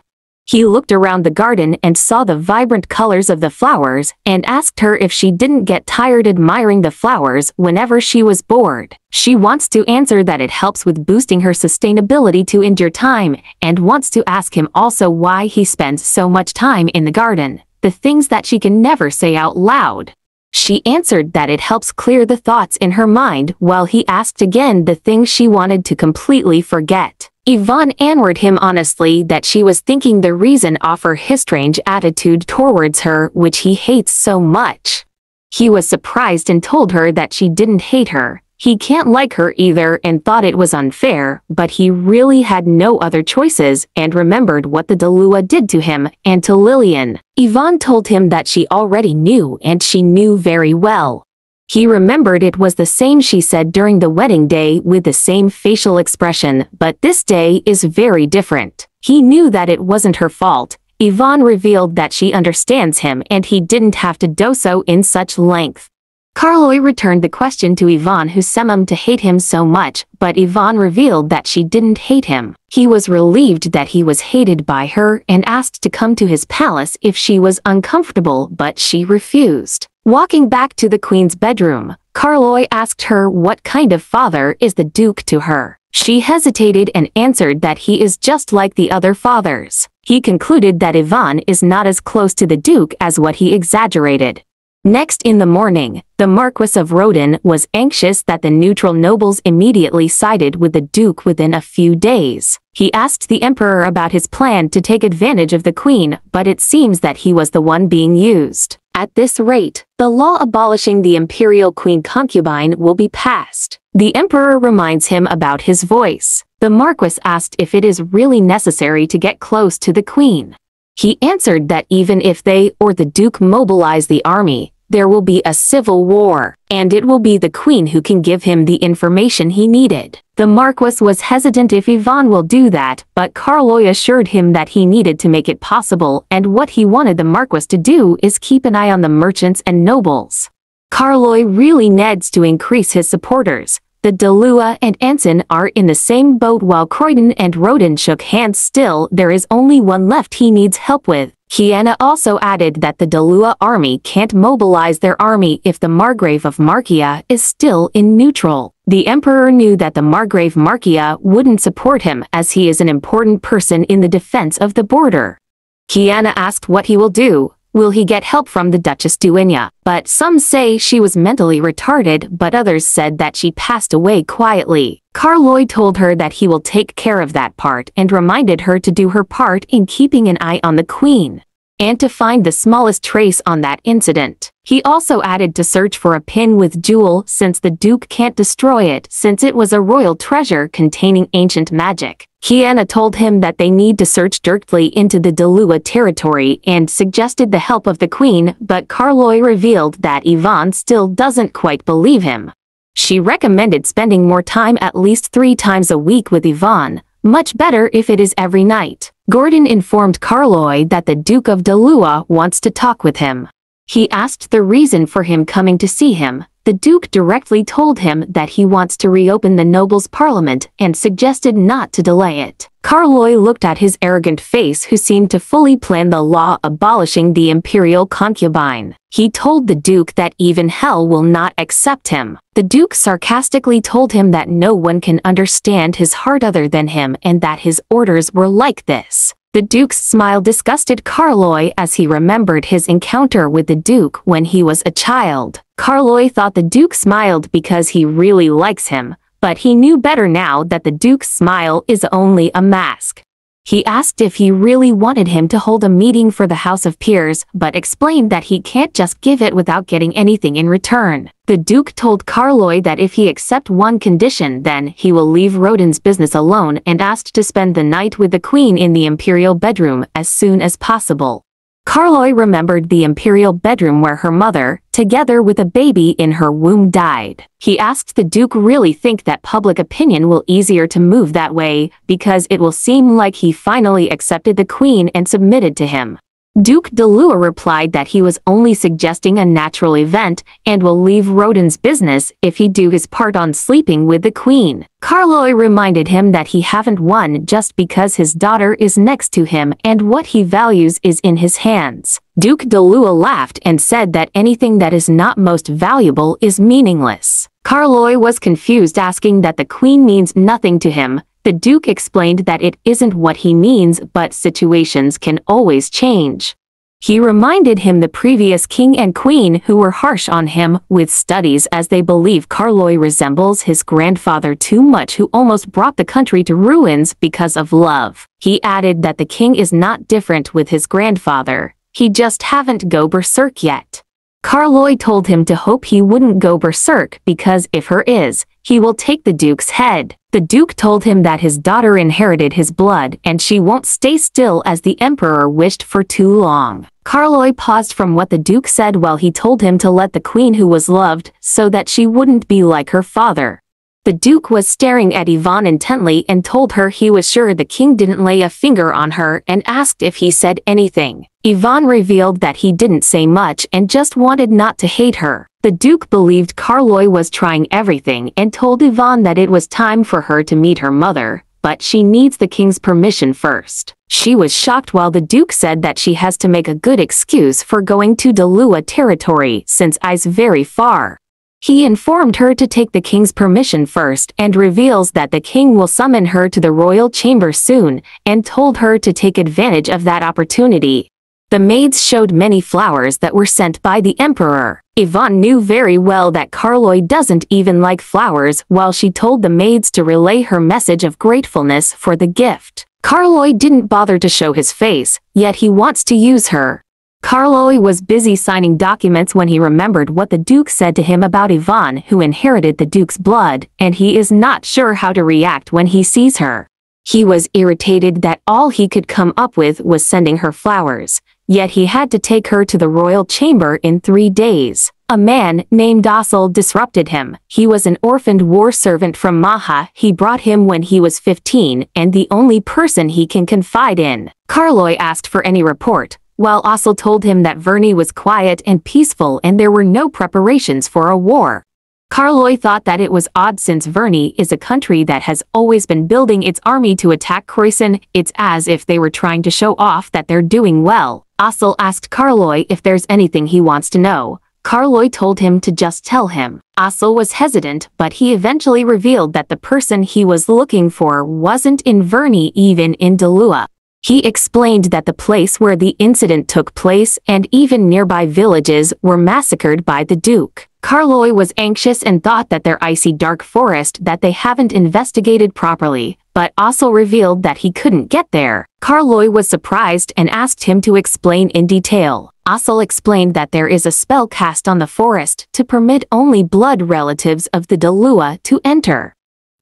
He looked around the garden and saw the vibrant colors of the flowers and asked her if she didn't get tired admiring the flowers whenever she was bored. She wants to answer that it helps with boosting her sustainability to endure time and wants to ask him also why he spends so much time in the garden, the things that she can never say out loud. She answered that it helps clear the thoughts in her mind while he asked again the things she wanted to completely forget. Yvonne answered him honestly that she was thinking the reason of his strange attitude towards her which he hates so much. He was surprised and told her that she didn't hate her, he can't like her either and thought it was unfair, but he really had no other choices and remembered what the Dalua did to him and to Lillian. Yvonne told him that she already knew and she knew very well. He remembered it was the same she said during the wedding day with the same facial expression, but this day is very different. He knew that it wasn't her fault. Yvonne revealed that she understands him and he didn't have to do so in such length. Carloy returned the question to Yvonne who seemed to hate him so much, but Yvonne revealed that she didn't hate him. He was relieved that he was hated by her and asked to come to his palace if she was uncomfortable but she refused. Walking back to the queen's bedroom, Carloy asked her what kind of father is the duke to her. She hesitated and answered that he is just like the other fathers. He concluded that Yvonne is not as close to the duke as what he exaggerated. Next in the morning, the Marquis of Roden was anxious that the neutral nobles immediately sided with the Duke within a few days. He asked the Emperor about his plan to take advantage of the Queen, but it seems that he was the one being used. At this rate, the law abolishing the imperial queen concubine will be passed. The Emperor reminds him about his voice. The Marquis asked if it is really necessary to get close to the Queen. He answered that even if they or the Duke mobilize the army, there will be a civil war, and it will be the queen who can give him the information he needed. The Marquis was hesitant if Yvonne will do that, but Carloy assured him that he needed to make it possible and what he wanted the Marquis to do is keep an eye on the merchants and nobles. Carloy really needs to increase his supporters. The Dalua and Anson are in the same boat while Croydon and Roden shook hands still there is only one left he needs help with. Kiana also added that the Dalua army can't mobilize their army if the Margrave of Markia is still in neutral. The Emperor knew that the Margrave Markia wouldn't support him as he is an important person in the defense of the border. Kiana asked what he will do, will he get help from the Duchess Duenya, but some say she was mentally retarded but others said that she passed away quietly. Carloy told her that he will take care of that part and reminded her to do her part in keeping an eye on the queen and to find the smallest trace on that incident. He also added to search for a pin with jewel since the Duke can't destroy it since it was a royal treasure containing ancient magic. Kiana told him that they need to search directly into the Dalua territory and suggested the help of the Queen, but Carloy revealed that Yvonne still doesn't quite believe him. She recommended spending more time at least three times a week with Yvonne, much better if it is every night. Gordon informed Carloy that the Duke of Dalua wants to talk with him. He asked the reason for him coming to see him, the Duke directly told him that he wants to reopen the nobles' parliament and suggested not to delay it. Carloy looked at his arrogant face who seemed to fully plan the law abolishing the imperial concubine. He told the Duke that even hell will not accept him. The Duke sarcastically told him that no one can understand his heart other than him and that his orders were like this. The Duke's smile disgusted Carloy as he remembered his encounter with the Duke when he was a child. Carloy thought the Duke smiled because he really likes him, but he knew better now that the Duke's smile is only a mask. He asked if he really wanted him to hold a meeting for the House of Peers, but explained that he can't just give it without getting anything in return. The Duke told Carloy that if he accept one condition then he will leave Roden's business alone and asked to spend the night with the Queen in the Imperial bedroom as soon as possible. Carloy remembered the imperial bedroom where her mother, together with a baby in her womb died. He asked the Duke really think that public opinion will easier to move that way because it will seem like he finally accepted the queen and submitted to him. Duke Dalua replied that he was only suggesting a natural event and will leave Rodin's business if he do his part on sleeping with the queen. Carloy reminded him that he haven't won just because his daughter is next to him and what he values is in his hands. Duke Dalua laughed and said that anything that is not most valuable is meaningless. Carloy was confused asking that the queen means nothing to him, the Duke explained that it isn't what he means but situations can always change. He reminded him the previous king and queen who were harsh on him with studies as they believe Carloy resembles his grandfather too much who almost brought the country to ruins because of love. He added that the king is not different with his grandfather, he just haven't go berserk yet. Carloy told him to hope he wouldn't go berserk because if her is, he will take the Duke's head. The Duke told him that his daughter inherited his blood and she won't stay still as the Emperor wished for too long. Carloy paused from what the Duke said while he told him to let the Queen who was loved so that she wouldn't be like her father. The Duke was staring at Yvonne intently and told her he was sure the king didn't lay a finger on her and asked if he said anything. Yvonne revealed that he didn't say much and just wanted not to hate her. The Duke believed Carloy was trying everything and told Yvonne that it was time for her to meet her mother, but she needs the king's permission first. She was shocked while the Duke said that she has to make a good excuse for going to Dalua territory since I's very far. He informed her to take the king's permission first and reveals that the king will summon her to the royal chamber soon and told her to take advantage of that opportunity. The maids showed many flowers that were sent by the emperor. Yvonne knew very well that Carloy doesn't even like flowers while she told the maids to relay her message of gratefulness for the gift. Carloy didn't bother to show his face, yet he wants to use her. Carloy was busy signing documents when he remembered what the Duke said to him about Yvonne who inherited the Duke's blood, and he is not sure how to react when he sees her. He was irritated that all he could come up with was sending her flowers, yet he had to take her to the royal chamber in three days. A man named Asal disrupted him. He was an orphaned war servant from Maha. He brought him when he was 15 and the only person he can confide in. Carloy asked for any report, while Asal told him that Verney was quiet and peaceful and there were no preparations for a war. Carloy thought that it was odd since Verney is a country that has always been building its army to attack Croissant, it's as if they were trying to show off that they're doing well. Ossel asked Carloy if there's anything he wants to know. Carloy told him to just tell him. Ossel was hesitant, but he eventually revealed that the person he was looking for wasn't in Verney even in Dalua. He explained that the place where the incident took place and even nearby villages were massacred by the Duke. Carloy was anxious and thought that their icy dark forest that they haven't investigated properly, but also revealed that he couldn't get there. Carloy was surprised and asked him to explain in detail. Asal explained that there is a spell cast on the forest to permit only blood relatives of the Dalua to enter.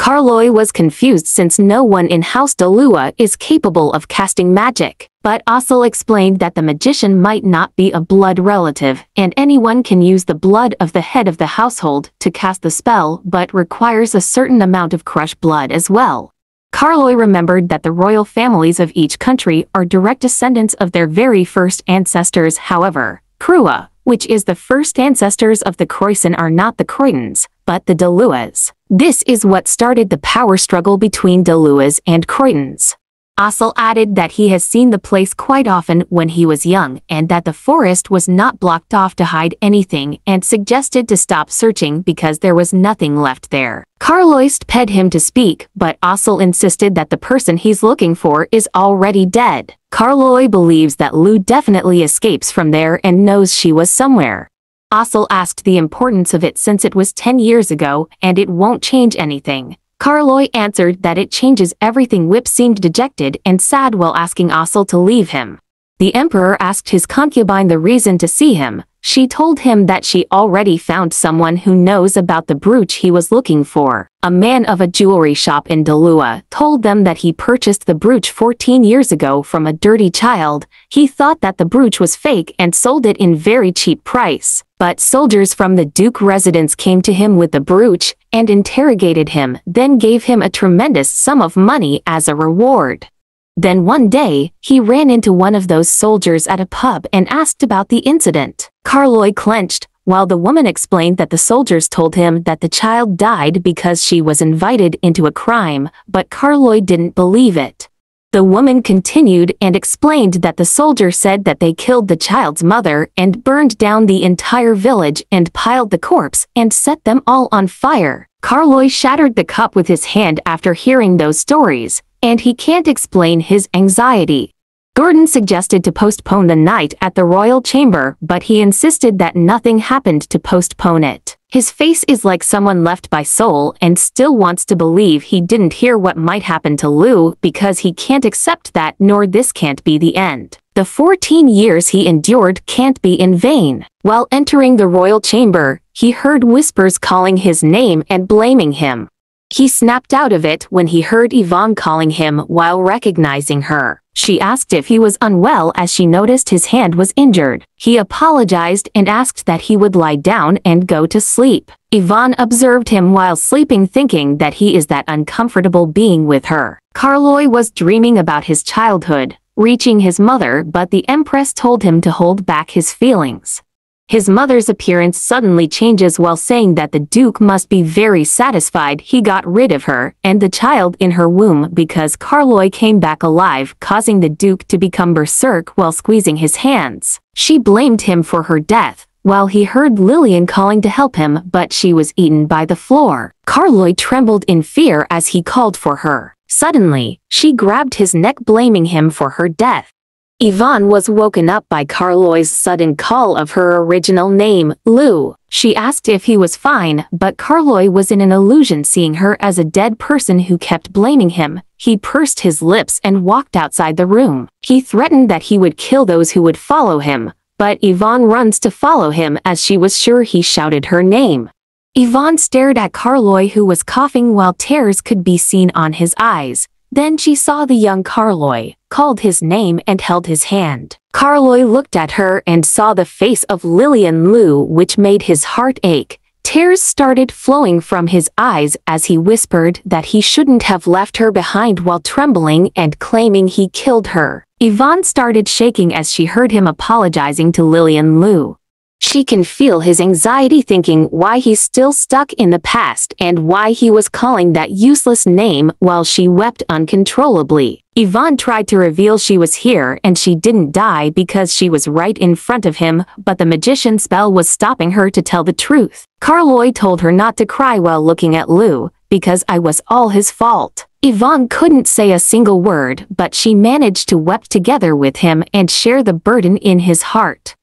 Carloy was confused since no one in House Dalua is capable of casting magic, but Asal explained that the magician might not be a blood relative, and anyone can use the blood of the head of the household to cast the spell but requires a certain amount of crushed blood as well. Carloy remembered that the royal families of each country are direct descendants of their very first ancestors however, Krua, which is the first ancestors of the Croissant are not the Croitans, but the Daluas. This is what started the power struggle between Daluas and Croytons. Ossel added that he has seen the place quite often when he was young and that the forest was not blocked off to hide anything and suggested to stop searching because there was nothing left there. Carloist ped him to speak, but Ossel insisted that the person he's looking for is already dead. Carloy believes that Lou definitely escapes from there and knows she was somewhere. Asal asked the importance of it since it was 10 years ago and it won't change anything. Carloy answered that it changes everything Whip seemed dejected and sad while asking Asal to leave him. The emperor asked his concubine the reason to see him. She told him that she already found someone who knows about the brooch he was looking for. A man of a jewelry shop in Dalua told them that he purchased the brooch 14 years ago from a dirty child. He thought that the brooch was fake and sold it in very cheap price. But soldiers from the Duke residence came to him with the brooch and interrogated him, then gave him a tremendous sum of money as a reward. Then one day, he ran into one of those soldiers at a pub and asked about the incident. Carloy clenched, while the woman explained that the soldiers told him that the child died because she was invited into a crime, but Carloy didn't believe it. The woman continued and explained that the soldier said that they killed the child's mother and burned down the entire village and piled the corpse and set them all on fire. Carloy shattered the cup with his hand after hearing those stories, and he can't explain his anxiety. Gordon suggested to postpone the night at the royal chamber, but he insisted that nothing happened to postpone it. His face is like someone left by soul and still wants to believe he didn't hear what might happen to Lou because he can't accept that nor this can't be the end. The 14 years he endured can't be in vain. While entering the royal chamber, he heard whispers calling his name and blaming him. He snapped out of it when he heard Yvonne calling him while recognizing her. She asked if he was unwell as she noticed his hand was injured. He apologized and asked that he would lie down and go to sleep. Yvonne observed him while sleeping thinking that he is that uncomfortable being with her. Carloy was dreaming about his childhood, reaching his mother but the Empress told him to hold back his feelings. His mother's appearance suddenly changes while saying that the Duke must be very satisfied he got rid of her and the child in her womb because Carloy came back alive causing the Duke to become berserk while squeezing his hands. She blamed him for her death, while he heard Lillian calling to help him but she was eaten by the floor. Carloy trembled in fear as he called for her. Suddenly, she grabbed his neck blaming him for her death. Yvonne was woken up by Carloy's sudden call of her original name, Lou. She asked if he was fine, but Carloy was in an illusion seeing her as a dead person who kept blaming him. He pursed his lips and walked outside the room. He threatened that he would kill those who would follow him, but Yvonne runs to follow him as she was sure he shouted her name. Yvonne stared at Carloy who was coughing while tears could be seen on his eyes. Then she saw the young Carloy, called his name and held his hand. Carloy looked at her and saw the face of Lillian Lou which made his heart ache. Tears started flowing from his eyes as he whispered that he shouldn't have left her behind while trembling and claiming he killed her. Yvonne started shaking as she heard him apologizing to Lillian Lou. She can feel his anxiety thinking why he's still stuck in the past and why he was calling that useless name while she wept uncontrollably. Yvonne tried to reveal she was here and she didn't die because she was right in front of him, but the magician spell was stopping her to tell the truth. Carloy told her not to cry while looking at Lou, because I was all his fault. Yvonne couldn't say a single word, but she managed to weep together with him and share the burden in his heart.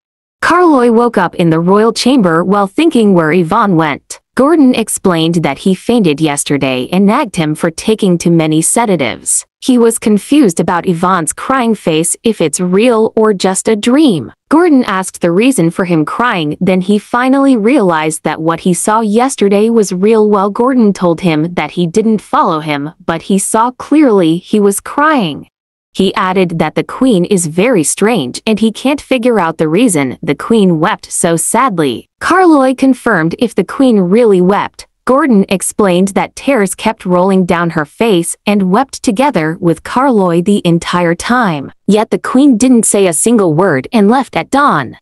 Carloy woke up in the royal chamber while thinking where Yvonne went. Gordon explained that he fainted yesterday and nagged him for taking too many sedatives. He was confused about Yvonne's crying face if it's real or just a dream. Gordon asked the reason for him crying then he finally realized that what he saw yesterday was real while Gordon told him that he didn't follow him but he saw clearly he was crying. He added that the queen is very strange and he can't figure out the reason the queen wept so sadly. Carloy confirmed if the queen really wept. Gordon explained that tears kept rolling down her face and wept together with Carloy the entire time. Yet the queen didn't say a single word and left at dawn.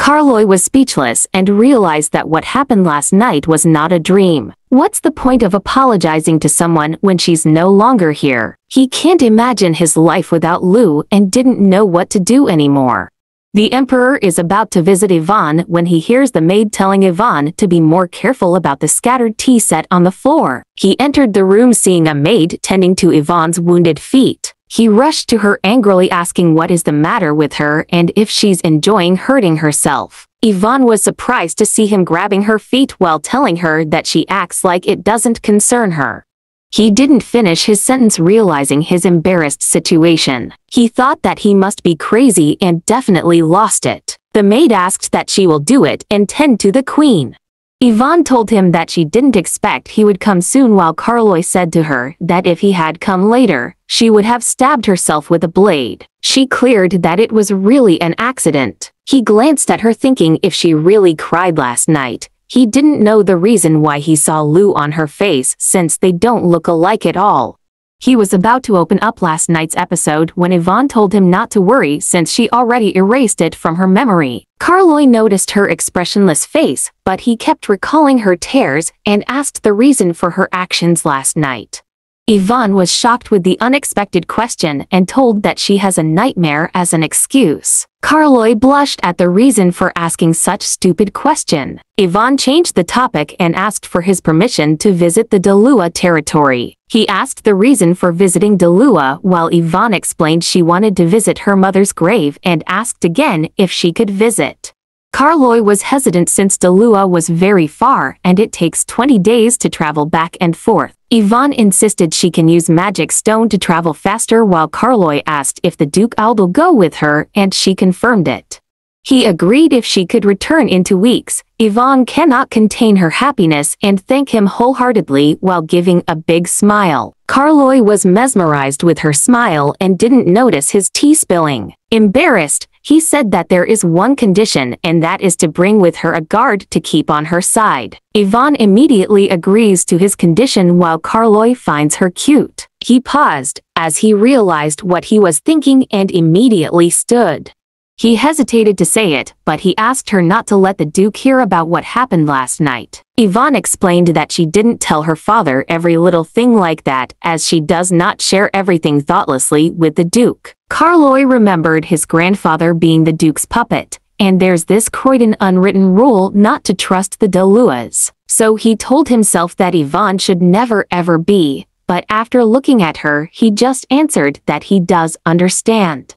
Carloy was speechless and realized that what happened last night was not a dream. What's the point of apologizing to someone when she's no longer here? He can't imagine his life without Lu and didn't know what to do anymore. The Emperor is about to visit Yvonne when he hears the maid telling Yvonne to be more careful about the scattered tea set on the floor. He entered the room seeing a maid tending to Yvonne's wounded feet. He rushed to her angrily asking what is the matter with her and if she's enjoying hurting herself. Yvonne was surprised to see him grabbing her feet while telling her that she acts like it doesn't concern her. He didn't finish his sentence realizing his embarrassed situation. He thought that he must be crazy and definitely lost it. The maid asked that she will do it and tend to the queen. Yvonne told him that she didn't expect he would come soon while Carloy said to her that if he had come later, she would have stabbed herself with a blade. She cleared that it was really an accident. He glanced at her thinking if she really cried last night. He didn't know the reason why he saw Lou on her face since they don't look alike at all. He was about to open up last night's episode when Yvonne told him not to worry since she already erased it from her memory. Carloy noticed her expressionless face, but he kept recalling her tears and asked the reason for her actions last night. Yvonne was shocked with the unexpected question and told that she has a nightmare as an excuse. Carloy blushed at the reason for asking such stupid question. Yvonne changed the topic and asked for his permission to visit the Dalua territory. He asked the reason for visiting Dalua while Yvonne explained she wanted to visit her mother's grave and asked again if she could visit. Carloy was hesitant since Dalua was very far and it takes 20 days to travel back and forth. Yvonne insisted she can use magic stone to travel faster while Carloy asked if the Duke Aldo go with her and she confirmed it. He agreed if she could return in two weeks. Yvonne cannot contain her happiness and thank him wholeheartedly while giving a big smile. Carloy was mesmerized with her smile and didn't notice his tea spilling. Embarrassed, he said that there is one condition and that is to bring with her a guard to keep on her side. Yvonne immediately agrees to his condition while Carloy finds her cute. He paused as he realized what he was thinking and immediately stood. He hesitated to say it, but he asked her not to let the Duke hear about what happened last night. Yvonne explained that she didn't tell her father every little thing like that, as she does not share everything thoughtlessly with the Duke. Carloy remembered his grandfather being the Duke's puppet, and there's this Croydon unwritten rule not to trust the Daluas. So he told himself that Yvonne should never ever be, but after looking at her, he just answered that he does understand.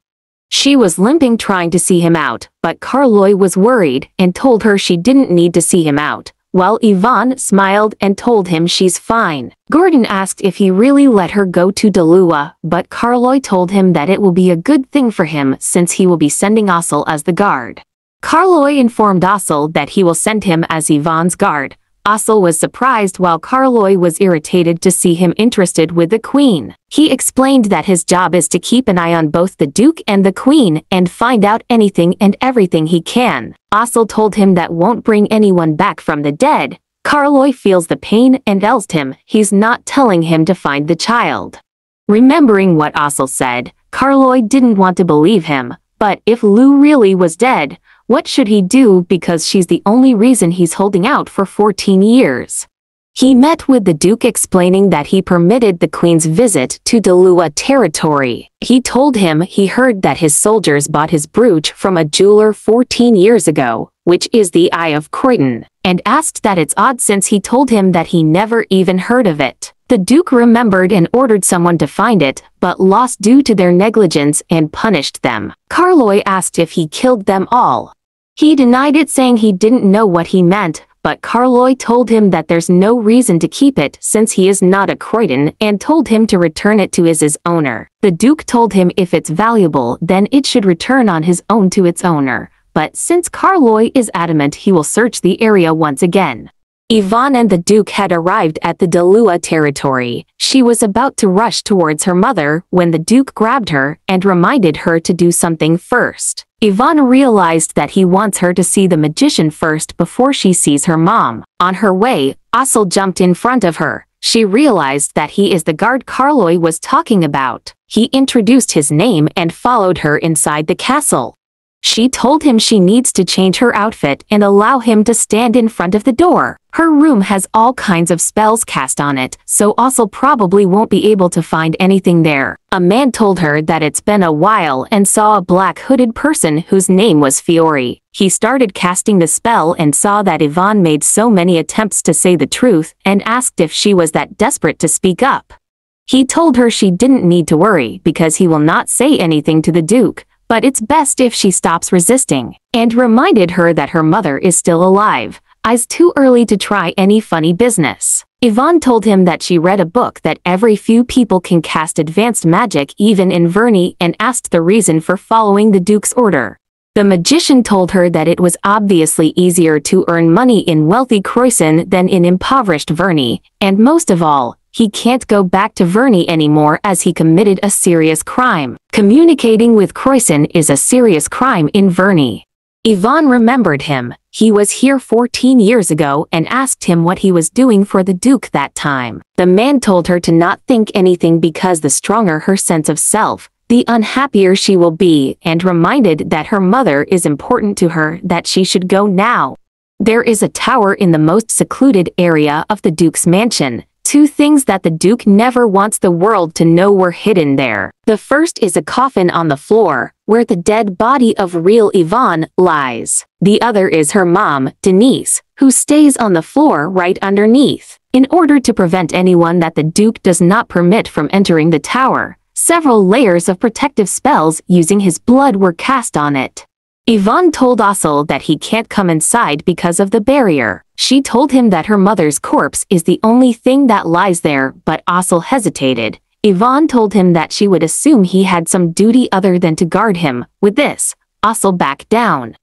She was limping trying to see him out, but Carloy was worried and told her she didn't need to see him out, while Yvonne smiled and told him she's fine. Gordon asked if he really let her go to Dalua, but Carloy told him that it will be a good thing for him since he will be sending Ossel as the guard. Carloy informed Ossel that he will send him as Yvonne's guard, Ossel was surprised while Carloy was irritated to see him interested with the Queen. He explained that his job is to keep an eye on both the Duke and the Queen and find out anything and everything he can. Ossel told him that won't bring anyone back from the dead. Carloy feels the pain and tells him he's not telling him to find the child. Remembering what Ossel said, Carloy didn't want to believe him, but if Lou really was dead, what should he do because she's the only reason he's holding out for 14 years? He met with the Duke explaining that he permitted the Queen's visit to Dalua territory. He told him he heard that his soldiers bought his brooch from a jeweler 14 years ago, which is the Eye of Croydon, and asked that it's odd since he told him that he never even heard of it. The Duke remembered and ordered someone to find it, but lost due to their negligence and punished them. Carloy asked if he killed them all. He denied it saying he didn't know what he meant, but Carloy told him that there's no reason to keep it since he is not a Croydon and told him to return it to his owner. The Duke told him if it's valuable then it should return on his own to its owner, but since Carloy is adamant he will search the area once again. Yvonne and the Duke had arrived at the Dalua territory. She was about to rush towards her mother when the Duke grabbed her and reminded her to do something first. Yvonne realized that he wants her to see the magician first before she sees her mom. On her way, Ossel jumped in front of her. She realized that he is the guard Carloy was talking about. He introduced his name and followed her inside the castle. She told him she needs to change her outfit and allow him to stand in front of the door. Her room has all kinds of spells cast on it, so Ossel probably won't be able to find anything there. A man told her that it's been a while and saw a black hooded person whose name was Fiore. He started casting the spell and saw that Yvonne made so many attempts to say the truth and asked if she was that desperate to speak up. He told her she didn't need to worry because he will not say anything to the Duke, but it's best if she stops resisting, and reminded her that her mother is still alive, It's too early to try any funny business. Yvonne told him that she read a book that every few people can cast advanced magic even in Verney and asked the reason for following the Duke's order. The magician told her that it was obviously easier to earn money in wealthy Croydon than in impoverished Verney, and most of all, he can't go back to Verney anymore as he committed a serious crime. Communicating with Croydon is a serious crime in Verney. Yvonne remembered him. He was here 14 years ago and asked him what he was doing for the Duke that time. The man told her to not think anything because the stronger her sense of self, the unhappier she will be and reminded that her mother is important to her that she should go now. There is a tower in the most secluded area of the Duke's mansion, Two things that the Duke never wants the world to know were hidden there. The first is a coffin on the floor, where the dead body of real Yvonne lies. The other is her mom, Denise, who stays on the floor right underneath. In order to prevent anyone that the Duke does not permit from entering the tower, several layers of protective spells using his blood were cast on it. Yvonne told Asel that he can't come inside because of the barrier. She told him that her mother's corpse is the only thing that lies there, but Asel hesitated. Yvonne told him that she would assume he had some duty other than to guard him. With this, Asel backed down.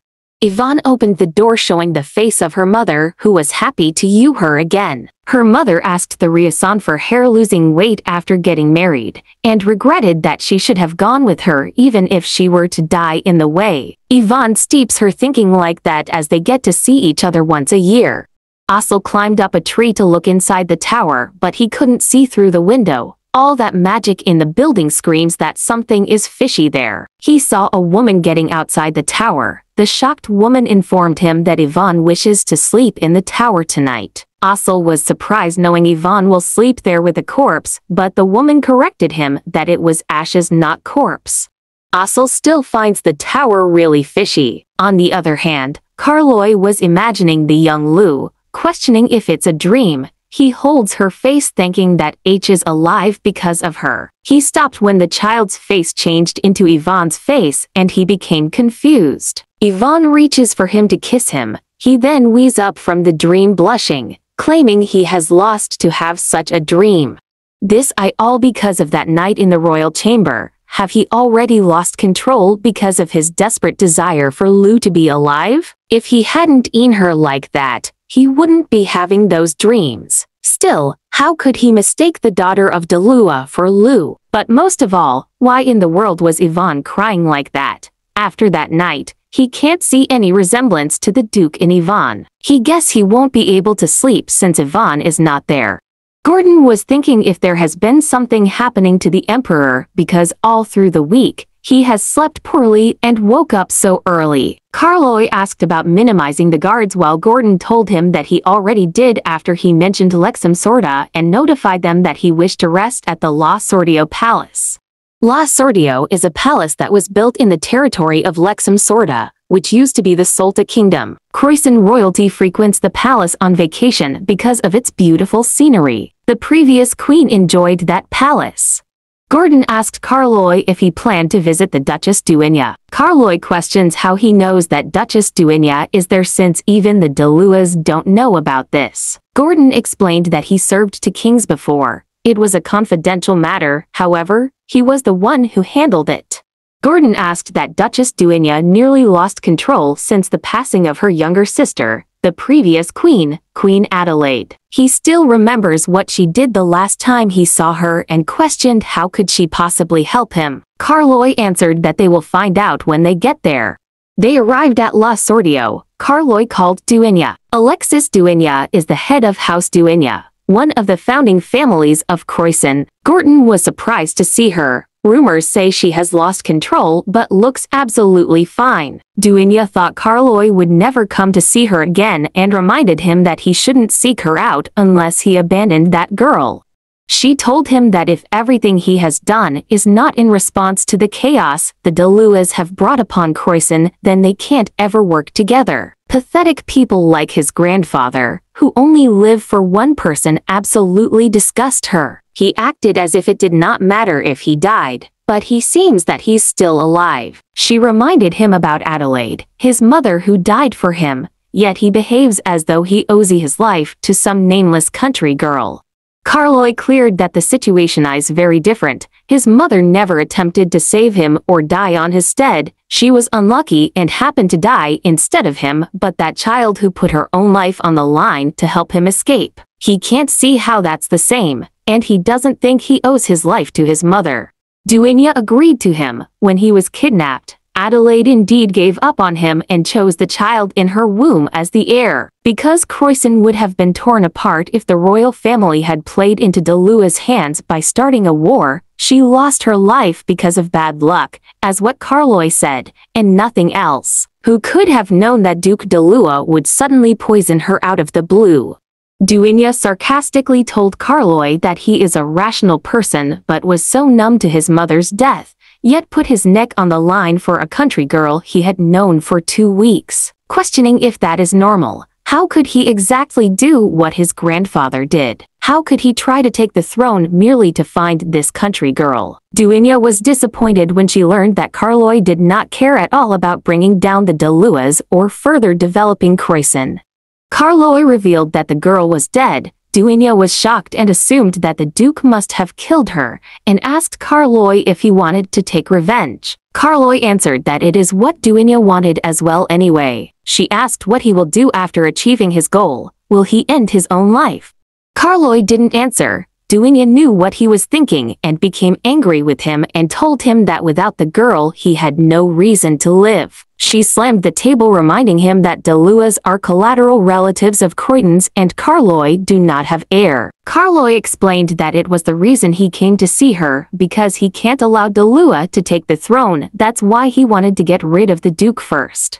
Yvonne opened the door showing the face of her mother, who was happy to you her again. Her mother asked the Ryosan for hair losing weight after getting married, and regretted that she should have gone with her even if she were to die in the way. Yvonne steeps her thinking like that as they get to see each other once a year. Asel climbed up a tree to look inside the tower, but he couldn't see through the window. All that magic in the building screams that something is fishy there. He saw a woman getting outside the tower. The shocked woman informed him that Yvonne wishes to sleep in the tower tonight. Asel was surprised knowing Yvonne will sleep there with a corpse, but the woman corrected him that it was ashes not corpse. Asel still finds the tower really fishy. On the other hand, Carloy was imagining the young Lu, questioning if it's a dream, he holds her face thinking that H is alive because of her. He stopped when the child's face changed into Yvonne's face and he became confused. Yvonne reaches for him to kiss him. He then wheezes up from the dream blushing, claiming he has lost to have such a dream. This I all because of that night in the royal chamber. Have he already lost control because of his desperate desire for Lu to be alive? If he hadn't eaten her like that, he wouldn't be having those dreams. Still, how could he mistake the daughter of Delua for Lu? But most of all, why in the world was Yvonne crying like that? After that night, he can't see any resemblance to the Duke in Yvonne. He guess he won't be able to sleep since Yvonne is not there. Gordon was thinking if there has been something happening to the Emperor because all through the week, he has slept poorly and woke up so early. Carloy asked about minimizing the guards while Gordon told him that he already did after he mentioned Lexum Sorda and notified them that he wished to rest at the La Sordio Palace. La Sordio is a palace that was built in the territory of Lexum Sorda, which used to be the Solta Kingdom. Croyson royalty frequents the palace on vacation because of its beautiful scenery. The previous queen enjoyed that palace. Gordon asked Carloy if he planned to visit the Duchess Duenya. Carloy questions how he knows that Duchess Duenya is there since even the Deluas don't know about this. Gordon explained that he served to kings before. It was a confidential matter, however, he was the one who handled it. Gordon asked that Duchess Duenya nearly lost control since the passing of her younger sister, the previous queen, Queen Adelaide. He still remembers what she did the last time he saw her and questioned how could she possibly help him. Carloy answered that they will find out when they get there. They arrived at La Sordio. Carloy called Duenya. Alexis Duenya is the head of House Duenya, one of the founding families of Croyson. Gordon was surprised to see her, Rumors say she has lost control but looks absolutely fine. Duenya thought Carloy would never come to see her again and reminded him that he shouldn't seek her out unless he abandoned that girl. She told him that if everything he has done is not in response to the chaos the Deluas have brought upon Croyson, then they can't ever work together. Pathetic people like his grandfather, who only live for one person absolutely disgust her. He acted as if it did not matter if he died, but he seems that he's still alive. She reminded him about Adelaide, his mother who died for him, yet he behaves as though he owes his life to some nameless country girl. Carloy cleared that the situation is very different. His mother never attempted to save him or die on his stead. She was unlucky and happened to die instead of him, but that child who put her own life on the line to help him escape. He can't see how that's the same and he doesn't think he owes his life to his mother. Duenya agreed to him. When he was kidnapped, Adelaide indeed gave up on him and chose the child in her womb as the heir. Because Croyson would have been torn apart if the royal family had played into Delua's hands by starting a war, she lost her life because of bad luck, as what Carloy said, and nothing else. Who could have known that Duke Delua would suddenly poison her out of the blue? Duinia sarcastically told Carloy that he is a rational person but was so numb to his mother's death, yet put his neck on the line for a country girl he had known for two weeks. Questioning if that is normal, how could he exactly do what his grandfather did? How could he try to take the throne merely to find this country girl? Duinia was disappointed when she learned that Carloy did not care at all about bringing down the Deluas or further developing Croyson. Carloy revealed that the girl was dead, Duinia was shocked and assumed that the Duke must have killed her, and asked Carloy if he wanted to take revenge. Carloy answered that it is what Duinia wanted as well anyway. She asked what he will do after achieving his goal. Will he end his own life? Carloy didn't answer, Duinia knew what he was thinking and became angry with him and told him that without the girl he had no reason to live. She slammed the table reminding him that Deluas are collateral relatives of Croydons and Carloy do not have heir. Carloy explained that it was the reason he came to see her because he can't allow Delua to take the throne that's why he wanted to get rid of the Duke first.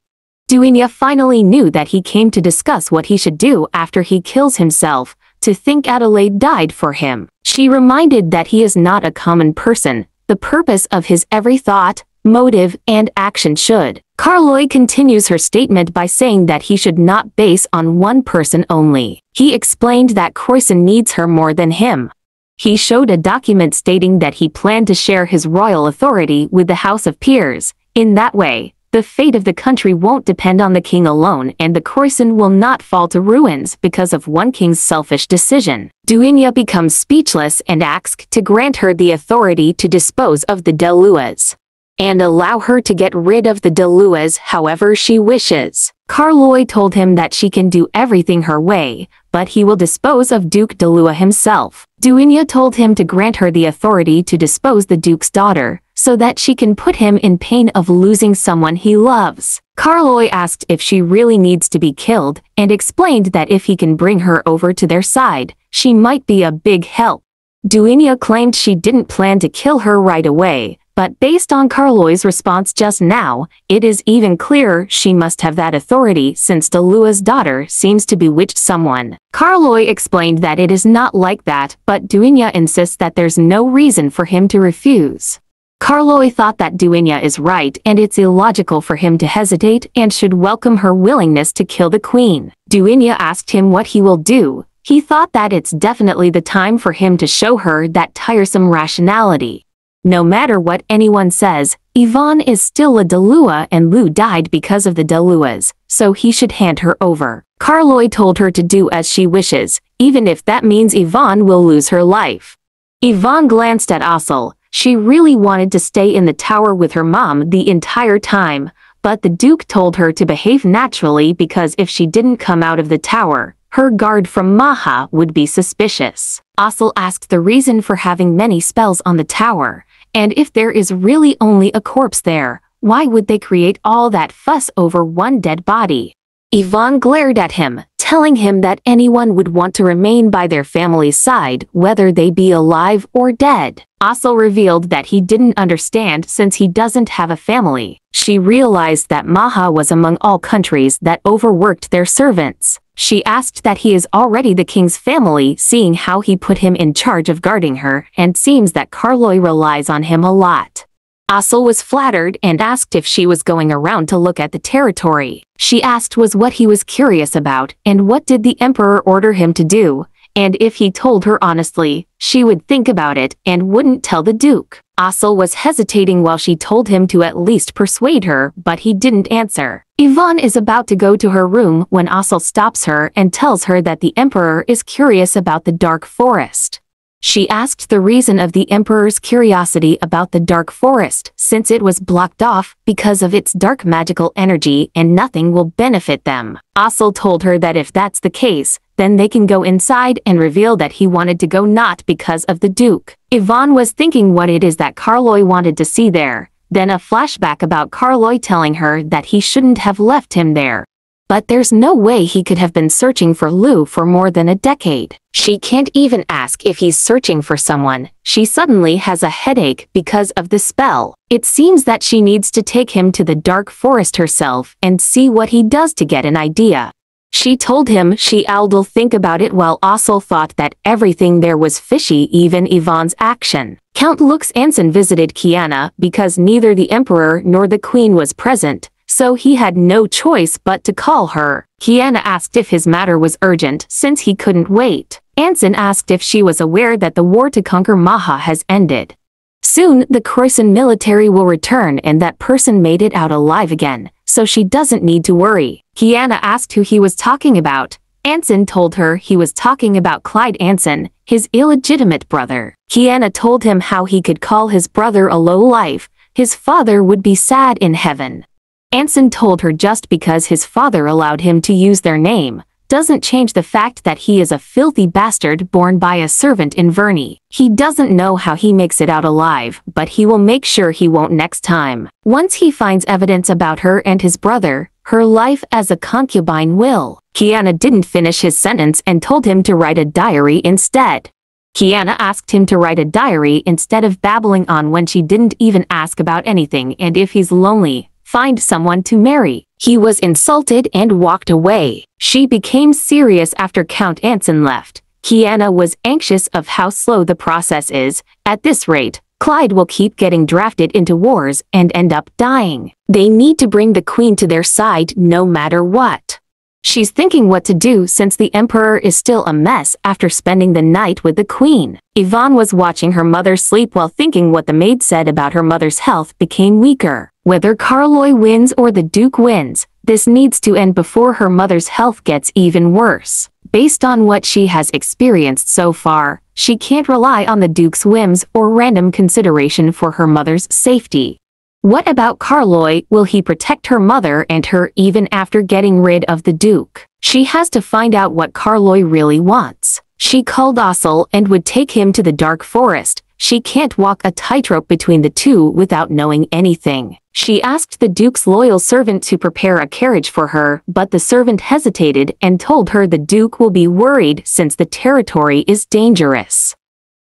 Duinia finally knew that he came to discuss what he should do after he kills himself, to think Adelaide died for him. She reminded that he is not a common person, the purpose of his every thought, motive, and action should. Carloy continues her statement by saying that he should not base on one person only. He explained that Croyson needs her more than him. He showed a document stating that he planned to share his royal authority with the House of Peers. In that way, the fate of the country won't depend on the king alone and the Croyson will not fall to ruins because of one king's selfish decision. Duinia becomes speechless and asks to grant her the authority to dispose of the Deluas and allow her to get rid of the Deluas however she wishes. Carloy told him that she can do everything her way, but he will dispose of Duke Delua himself. Duinia told him to grant her the authority to dispose the Duke's daughter, so that she can put him in pain of losing someone he loves. Carloy asked if she really needs to be killed, and explained that if he can bring her over to their side, she might be a big help. Duinia claimed she didn't plan to kill her right away, but based on Carloy's response just now, it is even clearer she must have that authority since Delua's daughter seems to bewitch someone. Carloy explained that it is not like that, but Duinia insists that there's no reason for him to refuse. Carloy thought that Duinia is right and it's illogical for him to hesitate and should welcome her willingness to kill the queen. Duinia asked him what he will do. He thought that it's definitely the time for him to show her that tiresome rationality. No matter what anyone says, Yvonne is still a Delua and Lou died because of the Deluas, so he should hand her over. Carloy told her to do as she wishes, even if that means Yvonne will lose her life. Yvonne glanced at Ossel, she really wanted to stay in the tower with her mom the entire time, but the Duke told her to behave naturally because if she didn't come out of the tower, her guard from Maha would be suspicious. Ossel asked the reason for having many spells on the tower, and if there is really only a corpse there, why would they create all that fuss over one dead body? Yvonne glared at him, telling him that anyone would want to remain by their family's side, whether they be alive or dead. Ossel revealed that he didn't understand since he doesn't have a family. She realized that Maha was among all countries that overworked their servants. She asked that he is already the king's family seeing how he put him in charge of guarding her and seems that Carloy relies on him a lot. Ossel was flattered and asked if she was going around to look at the territory. She asked was what he was curious about and what did the emperor order him to do, and if he told her honestly, she would think about it and wouldn't tell the duke. Ossel was hesitating while she told him to at least persuade her, but he didn't answer. Yvonne is about to go to her room when Ossel stops her and tells her that the emperor is curious about the dark forest. She asked the reason of the Emperor's curiosity about the Dark Forest, since it was blocked off because of its dark magical energy and nothing will benefit them. Ossel told her that if that's the case, then they can go inside and reveal that he wanted to go not because of the Duke. Yvonne was thinking what it is that Carloy wanted to see there, then a flashback about Carloy telling her that he shouldn't have left him there, but there's no way he could have been searching for Lou for more than a decade. She can't even ask if he's searching for someone. She suddenly has a headache because of the spell. It seems that she needs to take him to the dark forest herself and see what he does to get an idea. She told him she'll think about it while Ossel thought that everything there was fishy even Yvonne's action. Count Lux Anson visited Kiana because neither the emperor nor the queen was present, so he had no choice but to call her. Kiana asked if his matter was urgent since he couldn't wait. Anson asked if she was aware that the war to conquer Maha has ended. Soon, the Croyson military will return and that person made it out alive again, so she doesn't need to worry. Kiana asked who he was talking about. Anson told her he was talking about Clyde Anson, his illegitimate brother. Kiana told him how he could call his brother a low life, his father would be sad in heaven. Anson told her just because his father allowed him to use their name, doesn't change the fact that he is a filthy bastard born by a servant in Verney. He doesn't know how he makes it out alive, but he will make sure he won't next time. Once he finds evidence about her and his brother, her life as a concubine will. Kiana didn't finish his sentence and told him to write a diary instead. Kiana asked him to write a diary instead of babbling on when she didn't even ask about anything and if he's lonely, find someone to marry. He was insulted and walked away. She became serious after Count Anson left. Kiana was anxious of how slow the process is. At this rate, Clyde will keep getting drafted into wars and end up dying. They need to bring the queen to their side no matter what. She's thinking what to do since the emperor is still a mess after spending the night with the queen. Yvonne was watching her mother sleep while thinking what the maid said about her mother's health became weaker. Whether Carloy wins or the Duke wins, this needs to end before her mother's health gets even worse. Based on what she has experienced so far, she can't rely on the Duke's whims or random consideration for her mother's safety. What about Carloy? Will he protect her mother and her even after getting rid of the Duke? She has to find out what Carloy really wants. She called Ossel and would take him to the dark forest. She can't walk a tightrope between the two without knowing anything. She asked the Duke's loyal servant to prepare a carriage for her, but the servant hesitated and told her the Duke will be worried since the territory is dangerous.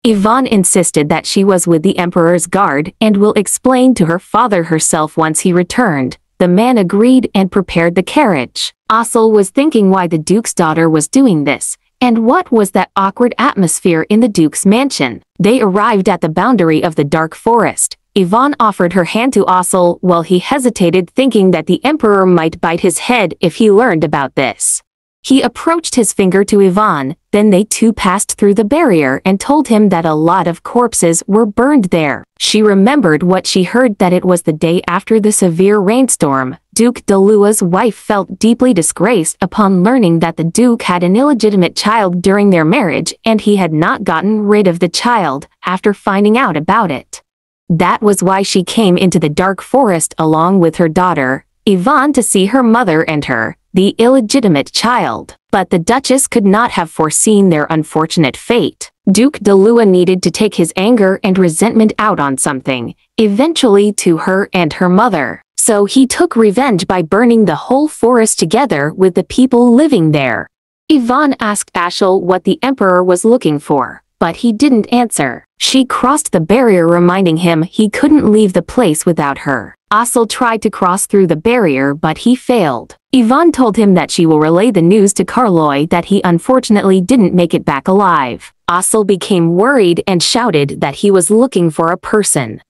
Yvonne insisted that she was with the Emperor's guard and will explain to her father herself once he returned. The man agreed and prepared the carriage. Ossel was thinking why the Duke's daughter was doing this, and what was that awkward atmosphere in the Duke's mansion. They arrived at the boundary of the dark forest. Yvonne offered her hand to Ossel while he hesitated thinking that the Emperor might bite his head if he learned about this. He approached his finger to Yvonne, then they two passed through the barrier and told him that a lot of corpses were burned there. She remembered what she heard that it was the day after the severe rainstorm. Duke Delua's wife felt deeply disgraced upon learning that the Duke had an illegitimate child during their marriage and he had not gotten rid of the child after finding out about it. That was why she came into the dark forest along with her daughter, Yvonne to see her mother and her, the illegitimate child. But the Duchess could not have foreseen their unfortunate fate. Duke de Delua needed to take his anger and resentment out on something, eventually to her and her mother. So he took revenge by burning the whole forest together with the people living there. Yvonne asked Ossel what the Emperor was looking for, but he didn't answer. She crossed the barrier reminding him he couldn't leave the place without her. Ossel tried to cross through the barrier but he failed. Yvonne told him that she will relay the news to Carloy that he unfortunately didn't make it back alive. Ossel became worried and shouted that he was looking for a person.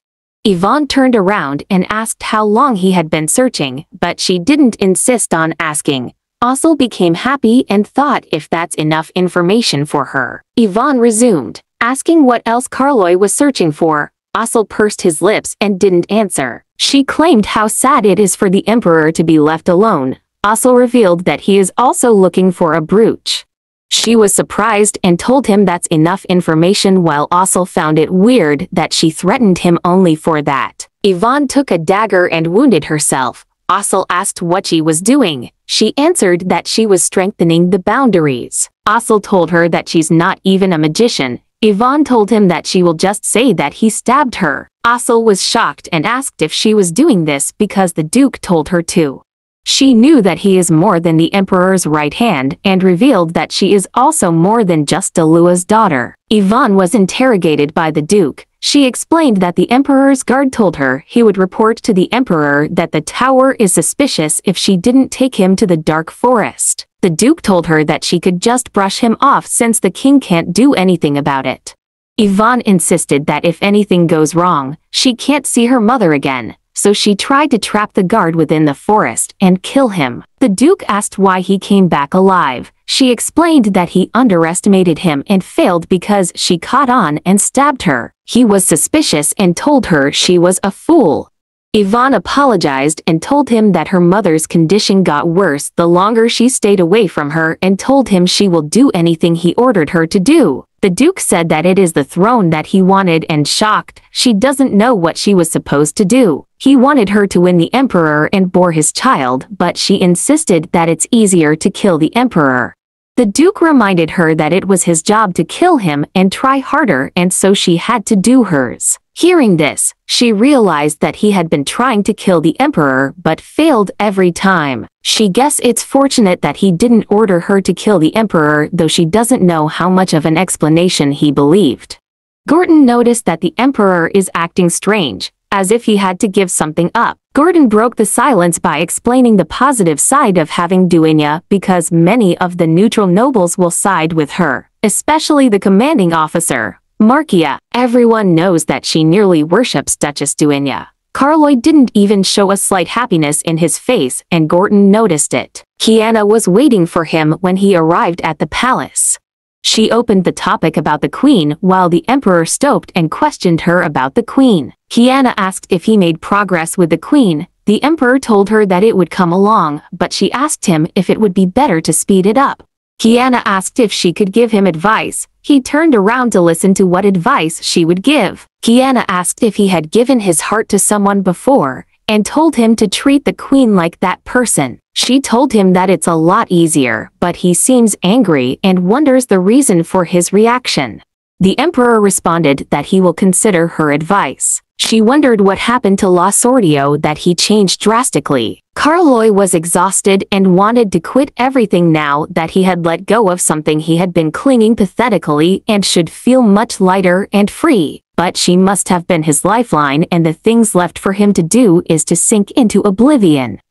Yvonne turned around and asked how long he had been searching, but she didn't insist on asking. Ossel became happy and thought if that's enough information for her. Yvonne resumed, asking what else Carloy was searching for. Ossel pursed his lips and didn't answer. She claimed how sad it is for the Emperor to be left alone. Ossel revealed that he is also looking for a brooch. She was surprised and told him that's enough information while Ossel found it weird that she threatened him only for that. Yvonne took a dagger and wounded herself. Ossel asked what she was doing. She answered that she was strengthening the boundaries. Ossel told her that she's not even a magician. Yvonne told him that she will just say that he stabbed her. Ossel was shocked and asked if she was doing this because the Duke told her to. She knew that he is more than the Emperor's right hand and revealed that she is also more than just Delua's daughter. Yvonne was interrogated by the Duke. She explained that the Emperor's guard told her he would report to the Emperor that the tower is suspicious if she didn't take him to the dark forest. The Duke told her that she could just brush him off since the king can't do anything about it. Yvonne insisted that if anything goes wrong, she can't see her mother again, so she tried to trap the guard within the forest and kill him. The Duke asked why he came back alive. She explained that he underestimated him and failed because she caught on and stabbed her. He was suspicious and told her she was a fool. Yvonne apologized and told him that her mother's condition got worse the longer she stayed away from her and told him she will do anything he ordered her to do. The Duke said that it is the throne that he wanted and shocked, she doesn't know what she was supposed to do. He wanted her to win the Emperor and bore his child, but she insisted that it's easier to kill the Emperor. The Duke reminded her that it was his job to kill him and try harder and so she had to do hers. Hearing this, she realized that he had been trying to kill the Emperor but failed every time. She guess it's fortunate that he didn't order her to kill the Emperor though she doesn't know how much of an explanation he believed. Gordon noticed that the Emperor is acting strange, as if he had to give something up. Gordon broke the silence by explaining the positive side of having Duenya because many of the neutral nobles will side with her, especially the commanding officer, Markia. Everyone knows that she nearly worships Duchess Duenya. Carloy didn't even show a slight happiness in his face and Gordon noticed it. Kiana was waiting for him when he arrived at the palace. She opened the topic about the queen while the emperor stopped and questioned her about the queen. Kiana asked if he made progress with the queen. The emperor told her that it would come along, but she asked him if it would be better to speed it up. Kiana asked if she could give him advice. He turned around to listen to what advice she would give. Kiana asked if he had given his heart to someone before, and told him to treat the queen like that person. She told him that it's a lot easier, but he seems angry and wonders the reason for his reaction. The emperor responded that he will consider her advice. She wondered what happened to La Sordio that he changed drastically. Carloy was exhausted and wanted to quit everything now that he had let go of something he had been clinging pathetically and should feel much lighter and free. But she must have been his lifeline and the things left for him to do is to sink into oblivion.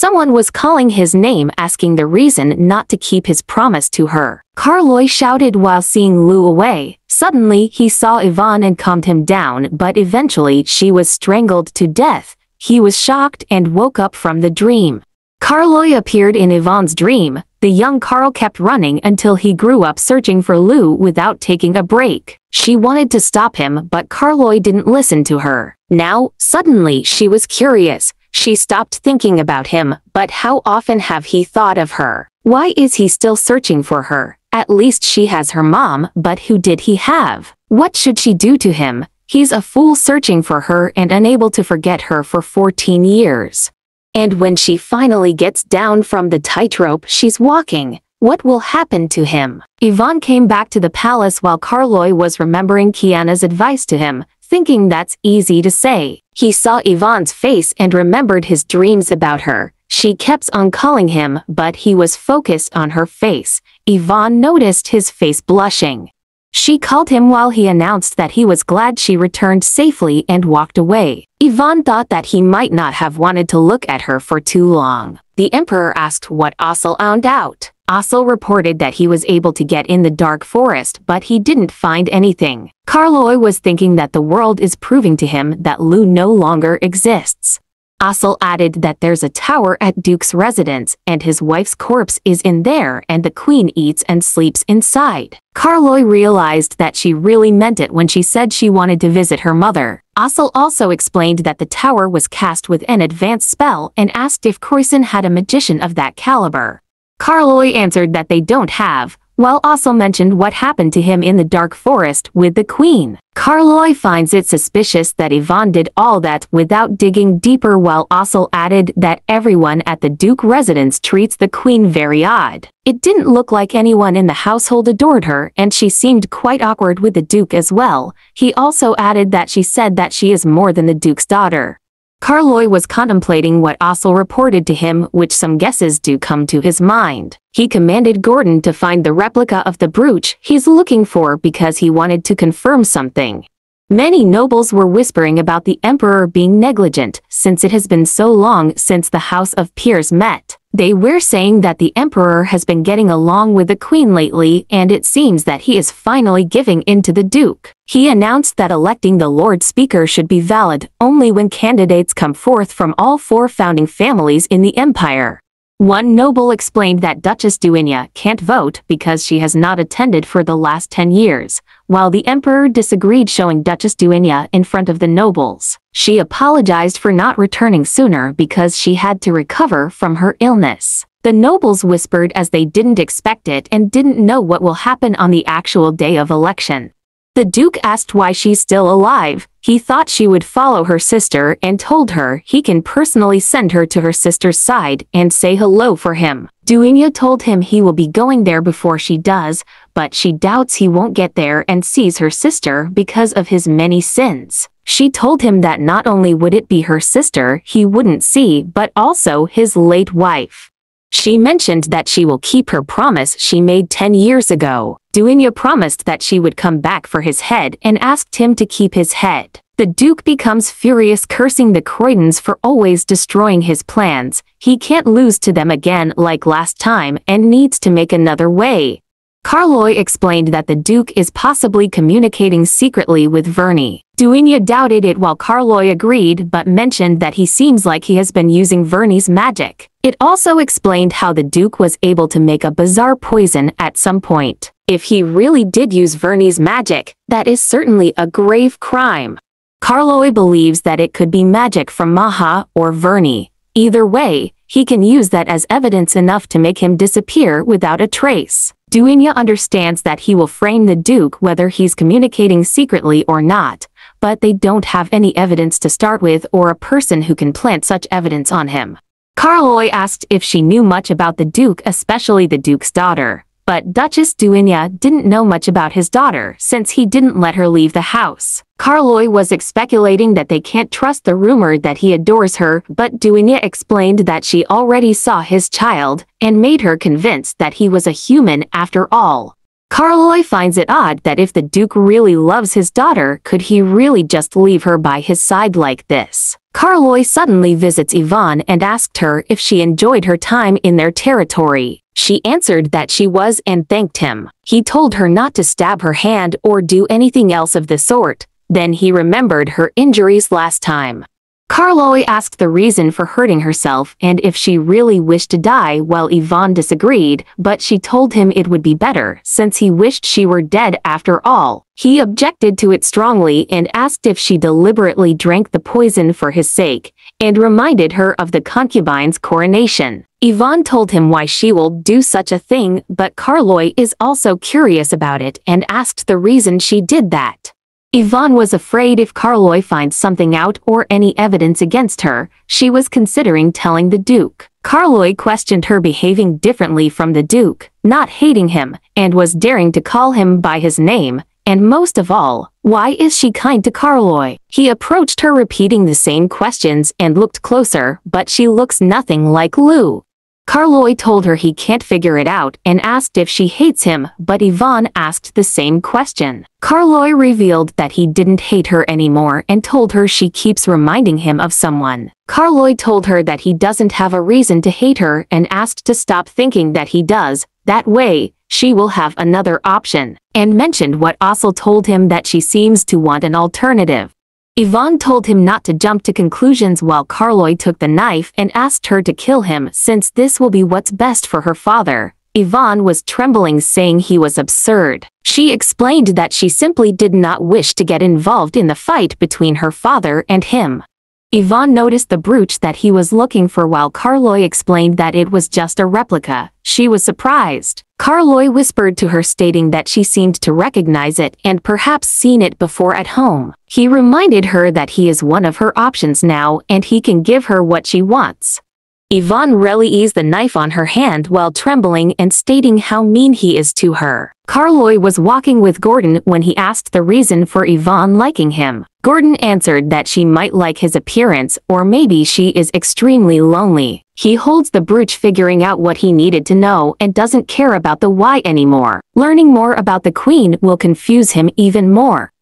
Someone was calling his name asking the reason not to keep his promise to her. Carloy shouted while seeing Lou away. Suddenly, he saw Yvonne and calmed him down but eventually she was strangled to death. He was shocked and woke up from the dream. Carloy appeared in Yvonne's dream. The young Carl kept running until he grew up searching for Lou without taking a break. She wanted to stop him but Carloy didn't listen to her. Now, suddenly she was curious. She stopped thinking about him, but how often have he thought of her? Why is he still searching for her? At least she has her mom, but who did he have? What should she do to him? He's a fool searching for her and unable to forget her for 14 years. And when she finally gets down from the tightrope she's walking, what will happen to him? Yvonne came back to the palace while Carloy was remembering Kiana's advice to him, thinking that's easy to say. He saw Yvonne's face and remembered his dreams about her. She kept on calling him, but he was focused on her face. Yvonne noticed his face blushing. She called him while he announced that he was glad she returned safely and walked away. Yvonne thought that he might not have wanted to look at her for too long. The emperor asked what Ossel found out. Ossel reported that he was able to get in the dark forest but he didn't find anything. Carloy was thinking that the world is proving to him that Lou no longer exists. Ossel added that there's a tower at Duke's residence and his wife's corpse is in there and the queen eats and sleeps inside. Carloy realized that she really meant it when she said she wanted to visit her mother. Ossel also explained that the tower was cast with an advanced spell and asked if Croyson had a magician of that caliber. Carloy answered that they don't have, while also mentioned what happened to him in the dark forest with the queen. Carloy finds it suspicious that Yvonne did all that without digging deeper while Ossel added that everyone at the Duke residence treats the queen very odd. It didn't look like anyone in the household adored her and she seemed quite awkward with the Duke as well. He also added that she said that she is more than the Duke's daughter. Carloy was contemplating what Ossel reported to him which some guesses do come to his mind. He commanded Gordon to find the replica of the brooch he's looking for because he wanted to confirm something. Many nobles were whispering about the emperor being negligent, since it has been so long since the House of Peers met. They were saying that the emperor has been getting along with the queen lately and it seems that he is finally giving in to the duke. He announced that electing the Lord Speaker should be valid only when candidates come forth from all four founding families in the empire. One noble explained that Duchess Duinia can't vote because she has not attended for the last 10 years, while the emperor disagreed showing Duchess Duinia in front of the nobles. She apologized for not returning sooner because she had to recover from her illness. The nobles whispered as they didn't expect it and didn't know what will happen on the actual day of election. The Duke asked why she's still alive. He thought she would follow her sister and told her he can personally send her to her sister's side and say hello for him. Duinia told him he will be going there before she does, but she doubts he won't get there and sees her sister because of his many sins. She told him that not only would it be her sister he wouldn't see but also his late wife. She mentioned that she will keep her promise she made 10 years ago. Duinia promised that she would come back for his head and asked him to keep his head. The Duke becomes furious cursing the Croydons for always destroying his plans. He can't lose to them again like last time and needs to make another way. Carloy explained that the Duke is possibly communicating secretly with Verney. Duinia doubted it while Carloy agreed but mentioned that he seems like he has been using Verney's magic. It also explained how the Duke was able to make a bizarre poison at some point. If he really did use Verney's magic, that is certainly a grave crime. Carloy believes that it could be magic from Maha or Verney. Either way, he can use that as evidence enough to make him disappear without a trace. Duinia understands that he will frame the Duke whether he's communicating secretly or not, but they don't have any evidence to start with or a person who can plant such evidence on him. Carloy asked if she knew much about the Duke especially the Duke's daughter but Duchess Duinia didn't know much about his daughter since he didn't let her leave the house. Carloy was speculating that they can't trust the rumor that he adores her, but Duinia explained that she already saw his child and made her convinced that he was a human after all. Carloy finds it odd that if the Duke really loves his daughter, could he really just leave her by his side like this? Carloy suddenly visits Yvonne and asked her if she enjoyed her time in their territory. She answered that she was and thanked him. He told her not to stab her hand or do anything else of the sort. Then he remembered her injuries last time. Carloy asked the reason for hurting herself and if she really wished to die while Yvonne disagreed, but she told him it would be better since he wished she were dead after all. He objected to it strongly and asked if she deliberately drank the poison for his sake, and reminded her of the concubine's coronation. Yvonne told him why she will do such a thing, but Carloy is also curious about it and asked the reason she did that. Yvonne was afraid if Carloy finds something out or any evidence against her, she was considering telling the Duke. Carloy questioned her behaving differently from the Duke, not hating him, and was daring to call him by his name, and most of all, why is she kind to Carloy? He approached her repeating the same questions and looked closer, but she looks nothing like Lou. Carloy told her he can't figure it out and asked if she hates him, but Yvonne asked the same question. Carloy revealed that he didn't hate her anymore and told her she keeps reminding him of someone. Carloy told her that he doesn't have a reason to hate her and asked to stop thinking that he does, that way, she will have another option, and mentioned what Ossel told him that she seems to want an alternative. Yvonne told him not to jump to conclusions while Carloy took the knife and asked her to kill him since this will be what's best for her father. Yvonne was trembling saying he was absurd. She explained that she simply did not wish to get involved in the fight between her father and him. Yvonne noticed the brooch that he was looking for while Carloy explained that it was just a replica. She was surprised. Carloy whispered to her stating that she seemed to recognize it and perhaps seen it before at home. He reminded her that he is one of her options now and he can give her what she wants. Yvonne really eased the knife on her hand while trembling and stating how mean he is to her. Carloy was walking with Gordon when he asked the reason for Yvonne liking him. Gordon answered that she might like his appearance or maybe she is extremely lonely. He holds the brooch figuring out what he needed to know and doesn't care about the why anymore. Learning more about the queen will confuse him even more.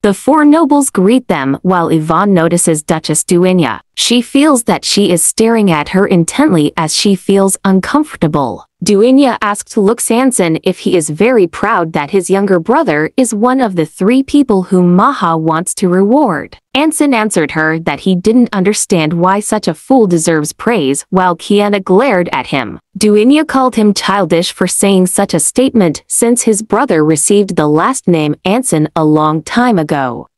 The four nobles greet them while Yvonne notices Duchess Duenya. She feels that she is staring at her intently as she feels uncomfortable. Duenya asked Lux Anson if he is very proud that his younger brother is one of the three people whom Maha wants to reward. Anson answered her that he didn't understand why such a fool deserves praise while Kiana glared at him. Duenya called him childish for saying such a statement since his brother received the last name Anson a long time ago.